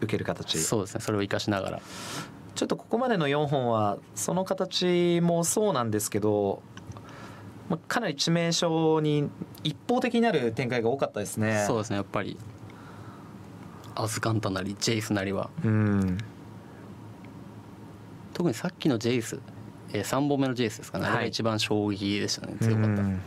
受ける形。そうですねそれを生かしながらちょっとここまでの4本はその形もそうなんですけど、まあ、かなり致命傷に一方的になる展開が多かったですね。そうですね。やっぱりアズカンタなりジェイスなりは。うん。特にさっきのジェイス、えー、3本目のジェイスですかね、あれはい。が一番衝撃でしたね。強かった、うん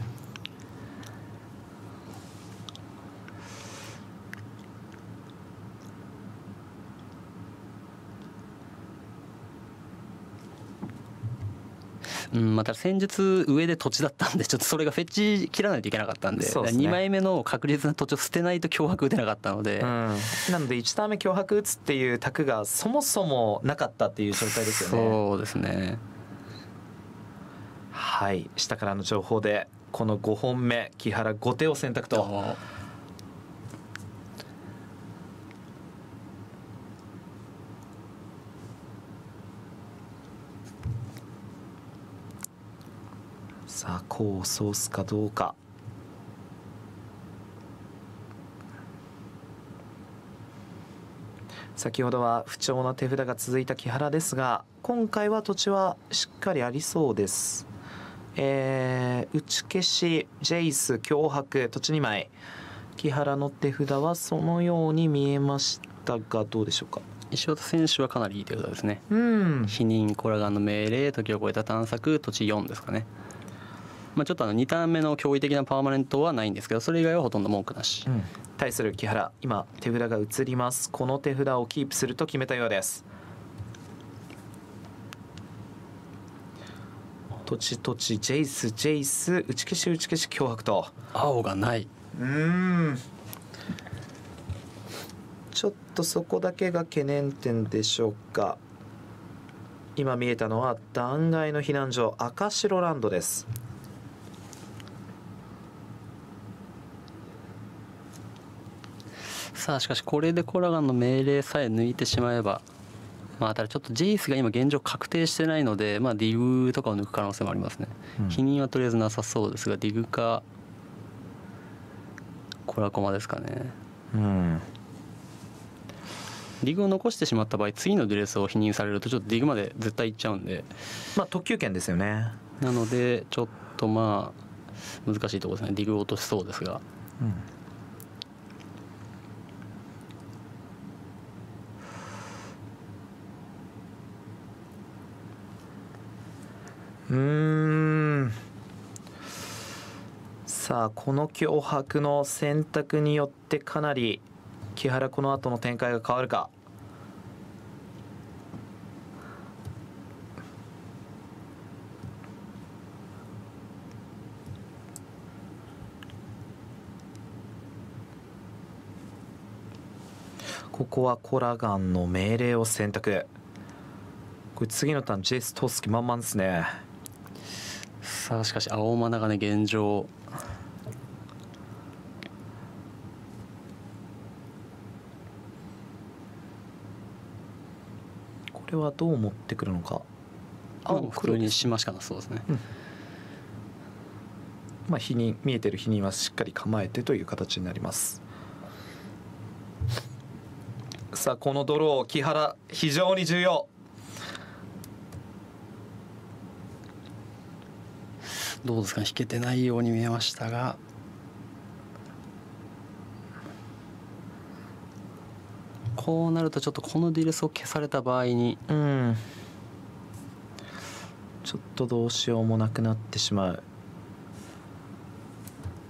うん、また先日上で土地だったんでちょっとそれがフェッチ切らないといけなかったんでそうですね。2枚目の確実な土地を捨てないと脅迫打てなかったので、うん。なので1ターン目脅迫打つっていう卓がそもそもなかったっていう状態ですよね。そうですね。はい。下からの情報でこの5本目木原5手を選択と。さあ功を奏すかどうか。先ほどは不調な手札が続いた木原ですが今回は土地はしっかりありそうです。えー打ち消しジェイス脅迫土地2枚。木原の手札はそのように見えましたがどうでしょうか？石渡選手はかなりいいということですね。うん。否認コラガンの命令時を超えた探索土地4ですかねまあちょっとあの2ターン目の驚異的なパーマネントはないんですけどそれ以外はほとんど文句なし。対する木原今手札が移ります。この手札をキープすると決めたようです。土地土地ジェイスジェイス打ち消し打ち消し脅迫と。青がない。うん。ちょっとそこだけが懸念点でしょうか。今見えたのは断崖の避難所赤白ランドですさあしかしこれでコラガンの命令さえ抜いてしまえばまあただちょっとジェイスが今現状確定してないのでまあディグとかを抜く可能性もありますね、うん。否認はとりあえずなさそうですがディグかコラコマですかね。うん。ディグを残してしまった場合次のデュレスを否認されるとちょっとディグまで絶対行っちゃうんで。まあ特急券ですよね。なのでちょっとまあ難しいところですね。ディグを落としそうですが。うーん。さあこの脅迫の選択によってかなり木原この後の展開が変わるか。ここはコラガンの命令を選択。これ次のターンジェス通す気満々ですね。さあしかし青マナがね現状。これはどう持ってくるのか。あ普通にしましかなそうですね。まあ否認見えてる否認はしっかり構えてという形になります。さあこのドロー木原非常に重要どうですかね引けてないように見えましたが。こうなるとちょっとこのディレスを消された場合にうん。ちょっとどうしようもなくなってしまう。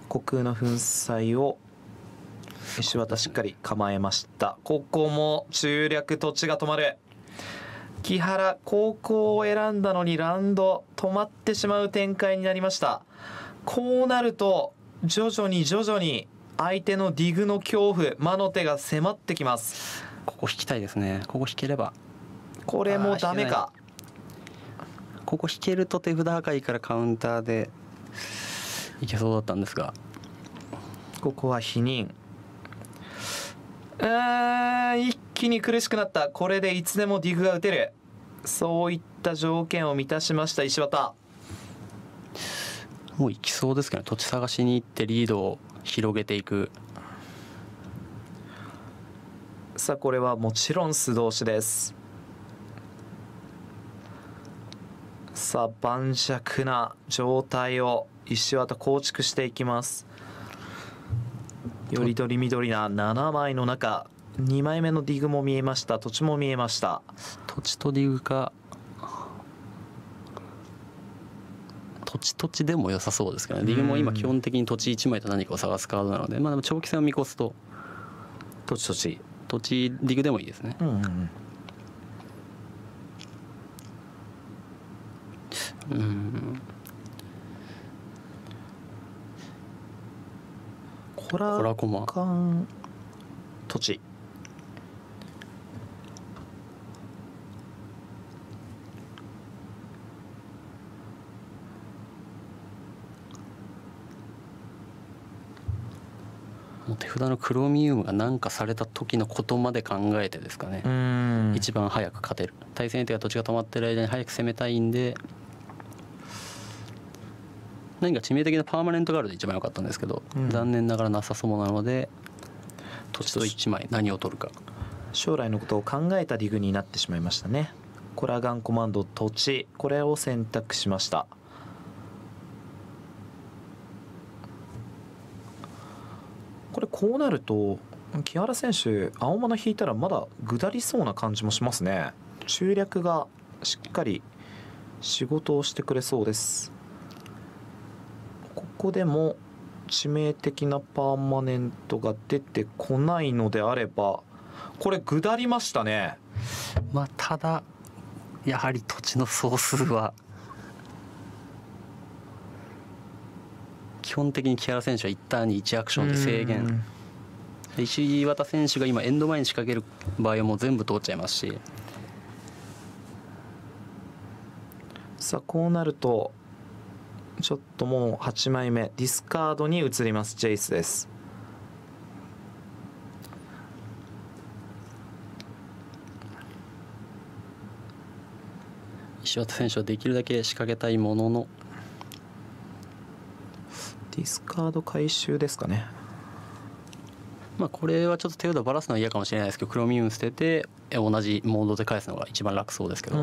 虚空の粉砕を石渡しっかり構えました。ここも中略土地が止まる木原高校を選んだのにラウンド止まってしまう展開になりました。こうなると徐々に徐々に相手のディグの恐怖魔の手が迫ってきます。ここ引きたいですね。ここ引ければ。これもダメか。ここ引けると手札破壊からカウンターでいけそうだったんですが。ここは否認一気に苦しくなった。これでいつでもディグが打てる。そういった条件を満たしました石渡。もう行きそうですけどね。土地探しに行ってリードを広げていく。さあこれはもちろん素通しです。さあ盤石な状態を石渡構築していきますよりどりみどりな7枚の中2枚目のディグも見えました。土地も見えました。土地とディグか。土地土地でも良さそうですけどね。ディグも今基本的に土地1枚と何かを探すカードなので。まあでも長期戦を見越すと土地土地。土地ディグでもいいですね。うん。うんうんうんコラコマ。土地。もう手札のクロミウムが何かされた時のことまで考えてですかね、ん。一番早く勝てる。対戦相手が土地が止まってる間に早く攻めたいんで何か致命的なパーマネントガールで一番良かったんですけど、うん。残念ながらなさそうなので土地と1枚何を取るか。将来のことを考えたリグになってしまいましたね。コラガンコマンド土地これを選択しました。これこうなると木原選手青物引いたらまだ下りそうな感じもしますね。中略がしっかり仕事をしてくれそうですここでも致命的なパーマネントが出てこないのであればこれ下りましたね。まあただやはり土地の総数は基本的に木原選手は1ターンに1アクションで制限。石渡選手が今エンド前に仕掛ける場合はもう全部通っちゃいますし。さあこうなるとちょっともう8枚目ディスカードに移ります。ジェイスです。石渡選手はできるだけ仕掛けたいものの。ディスカード回収ですかね。まあこれはちょっと手札ばらすのは嫌かもしれないですけどクロミウム捨てて同じモードで返すのが一番楽そうですけど。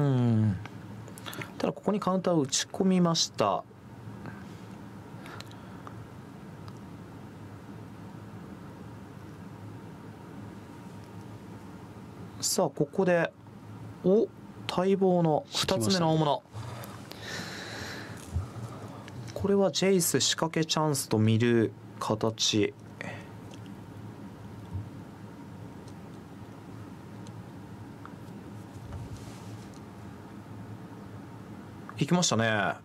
ただここにカウンターを打ち込みました。さあここでお待望の2つ目の大物。これはジェイス仕掛けチャンスと見る形。行きましたね。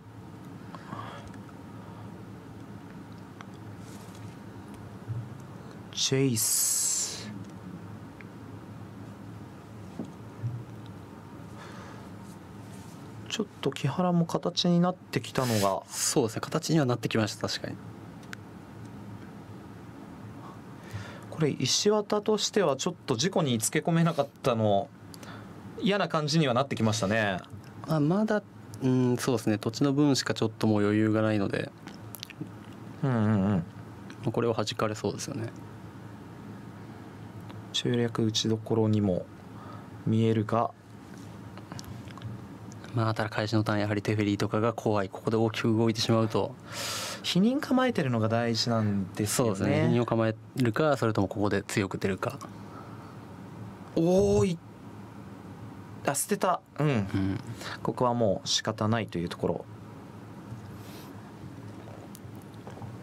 ジェイス。ちょっと木原も形になってきたのが。そうですね形にはなってきました確かに。これ石渡としてはちょっと事故につけ込めなかったの嫌な感じにはなってきましたね。まあまだうんそうですね土地の分しかちょっともう余裕がないので。うんうんうん。まあこれは弾かれそうですよね。中略打ちどころにも見えるがまあただ開始のターンやはりテフェリーとかが怖い。ここで大きく動いてしまうと。否認構えてるのが大事なんですよそうですね。ね荷を構えるかそれともここで強く出るか。おーい。あ捨てた。うん。うん。ここはもう仕方ないというところ。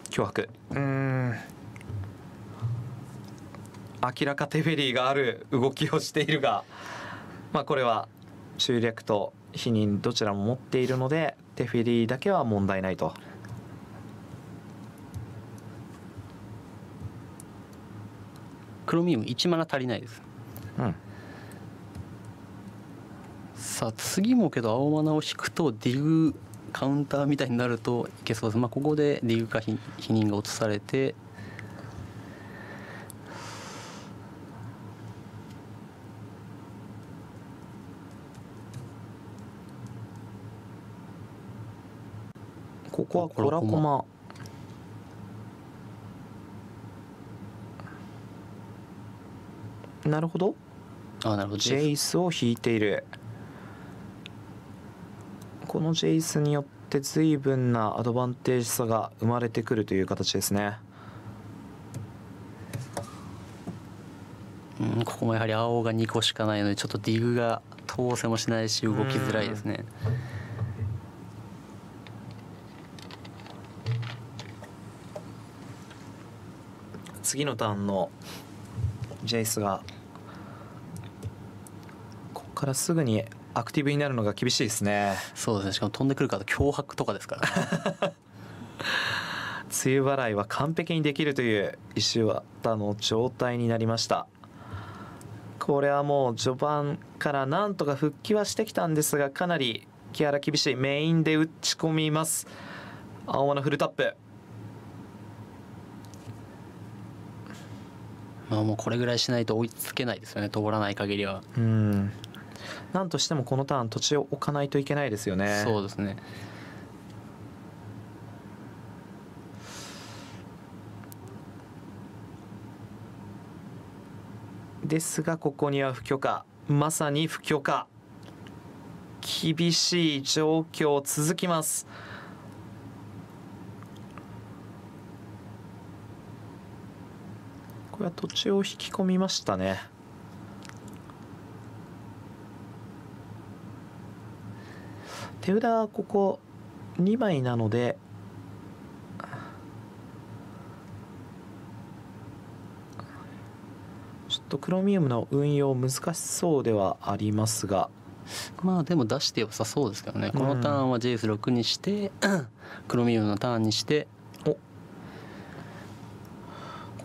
脅迫。うーん。明らかテフェリーがある。動きをしているが。まあこれは中略と否認どちらも持っているのでテフェリーだけは問題ないと。クロミウム1マナ足りないです。うん。さあ次もけど青マナを引くとディグカウンターみたいになるといけそうです。まあここでディグか否否認が落とされてこはコラコマ。なるほど。あなるほど。ジェイスを引いている。このジェイスによって随分なアドバンテージ差が生まれてくるという形ですね。うんここもやはり青が2個しかないのでちょっとディグが通せもしないし動きづらいですね次のターンのジェイスがここからすぐにアクティブになるのが厳しいですね。そうですね。しかも飛んでくるから脅迫とかですからね。梅雨払いは完璧にできるという石渡の状態になりました。これはもう序盤からなんとか復帰はしてきたんですがかなり木原厳しい。メインで打ち込みます。青物フルタップまあもうこれぐらいしないと追いつけないですよね。通らない限りは。うん。なんとしてもこのターン土地を置かないといけないですよね。そうですね。ですがここには不許可。まさに不許可。厳しい状況続きますこれは土地を引き込みましたね。手札はここ2枚なのでちょっとクロミウムの運用難しそうではありますが。まあでも出して良さそうですけどね。このターンは JS6 にして クロミウムのターンにして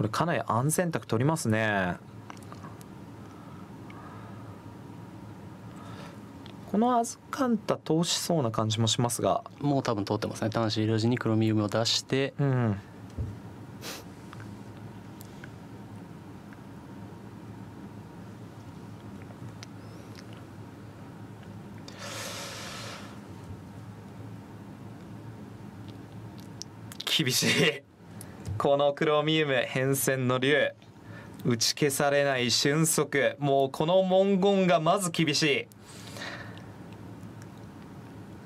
これかなり安全択取りますね。このあずかんた通しそうな感じもしますが。もう多分通ってますね。端子色地に黒みムを出して、うん、厳しい。このクロミウム変遷の竜打ち消されない俊足。もうこの文言がまず厳しい。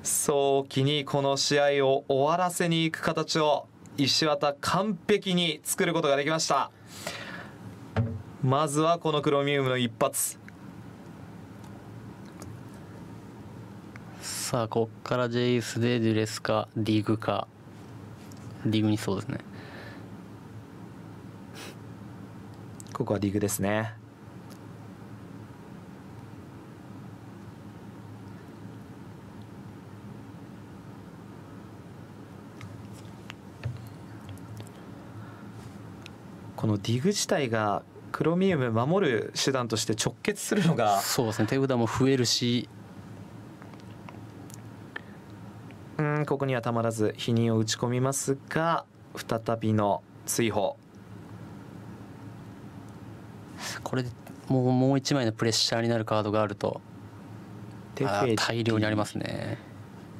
早期にこの試合を終わらせに行く形を石渡完璧に作ることができました。まずはこのクロミウムの一発。さあこっからジェイスでデュレスかディグか。ディグにそうですね。ここはディグですね。このディグ自体がクロミウム守る手段として直結するのがそうですね。手札も増えるし。うんここにはたまらず否認を打ち込みますが再びの追放これでもうもう一枚のプレッシャーになるカードがあると大量にありますね。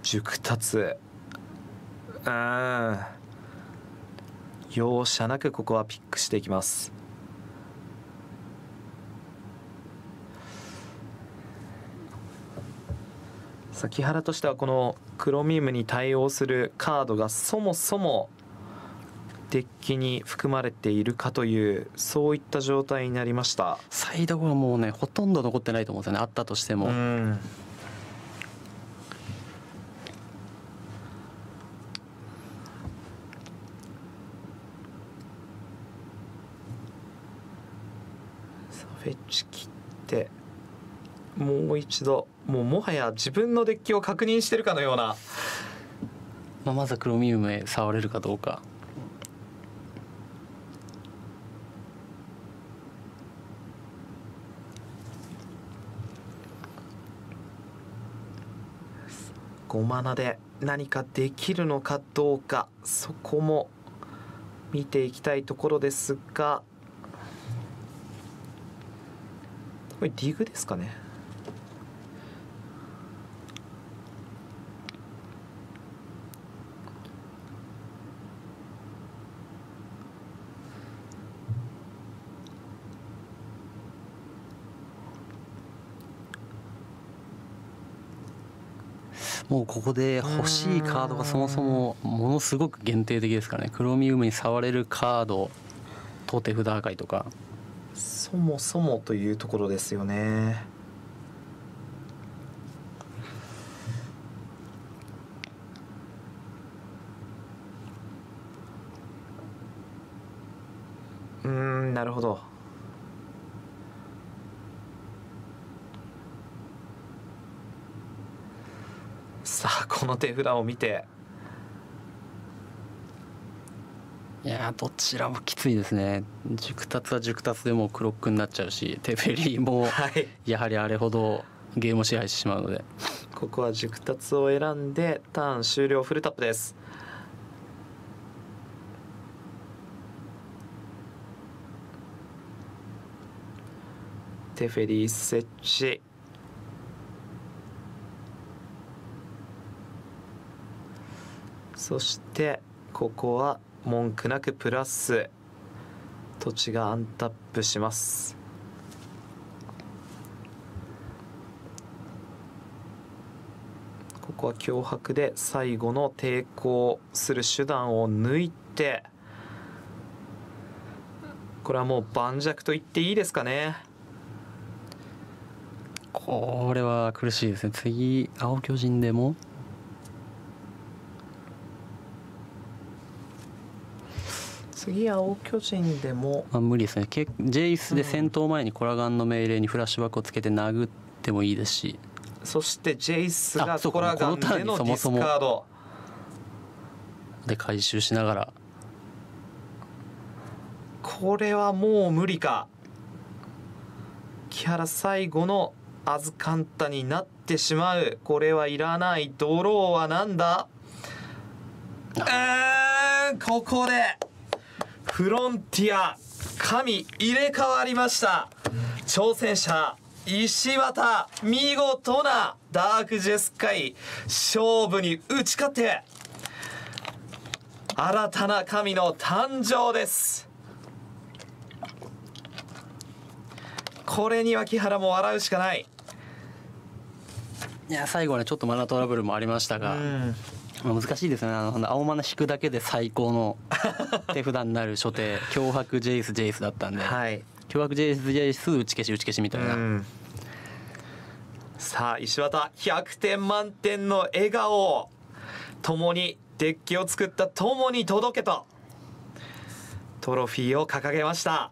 熟達。うん容赦なくここはピックしていきます。木原としてはこのクロミウムに対応するカードがそもそもデッキに含まれているかというそういった状態になりました。サイドはもうねほとんど残ってないと思うんですよね。あったとしても、フェッチ切ってもう一度もうもはや自分のデッキを確認してるかのような。まあ、まずはクロミウムへ触れるかどうか5マナで何かできるのかどうかそこも見ていきたいところですが。これディグですかね。もうここで欲しいカードがそもそもものすごく限定的ですからね。クロミウムに触れるカードと手札破壊とか。そもそもというところですよね。うんなるほどさあこの手札を見て。いやーどちらもきついですね。熟達は熟達でもうクロックになっちゃうしテフェリーもはい。やはりあれほどゲームを支配してしまうので。ここは熟達を選んでターン終了フルタップです。テフェリー設置そしてここは文句なくプラス。土地がアンタップします。ここは脅迫で最後の抵抗する手段を抜いて。これはもう盤石と言っていいですかね。これは苦しいですね。次青巨人でも。次青巨人でも。まあ、無理ですね。けジェイスで戦闘前にコラガンの命令にフラッシュバックをつけて殴ってもいいですし。そしてジェイスがコラガンでのディスカード。で回収しながら。これはもう無理か。木原最後のアズカンタになってしまう。これはいらない。ドローはなんだ？うーんここでフロンティア神入れ替わりました。挑戦者石渡見事なダークジェスカイ勝負に打ち勝って新たな神の誕生です。これには木原も笑うしかない。いや最後はねちょっとマナートラブルもありましたが、まあ、難しいですよね。あの青マナ引くだけで最高の 手札になる初手脅迫ジェイスジェイスだったんで、はい。脅迫ジェイスジェイス打ち消し打ち消しみたいな、うん。さあ石渡100点満点の笑顔。を共にデッキを作った友に届けとトロフィーを掲げました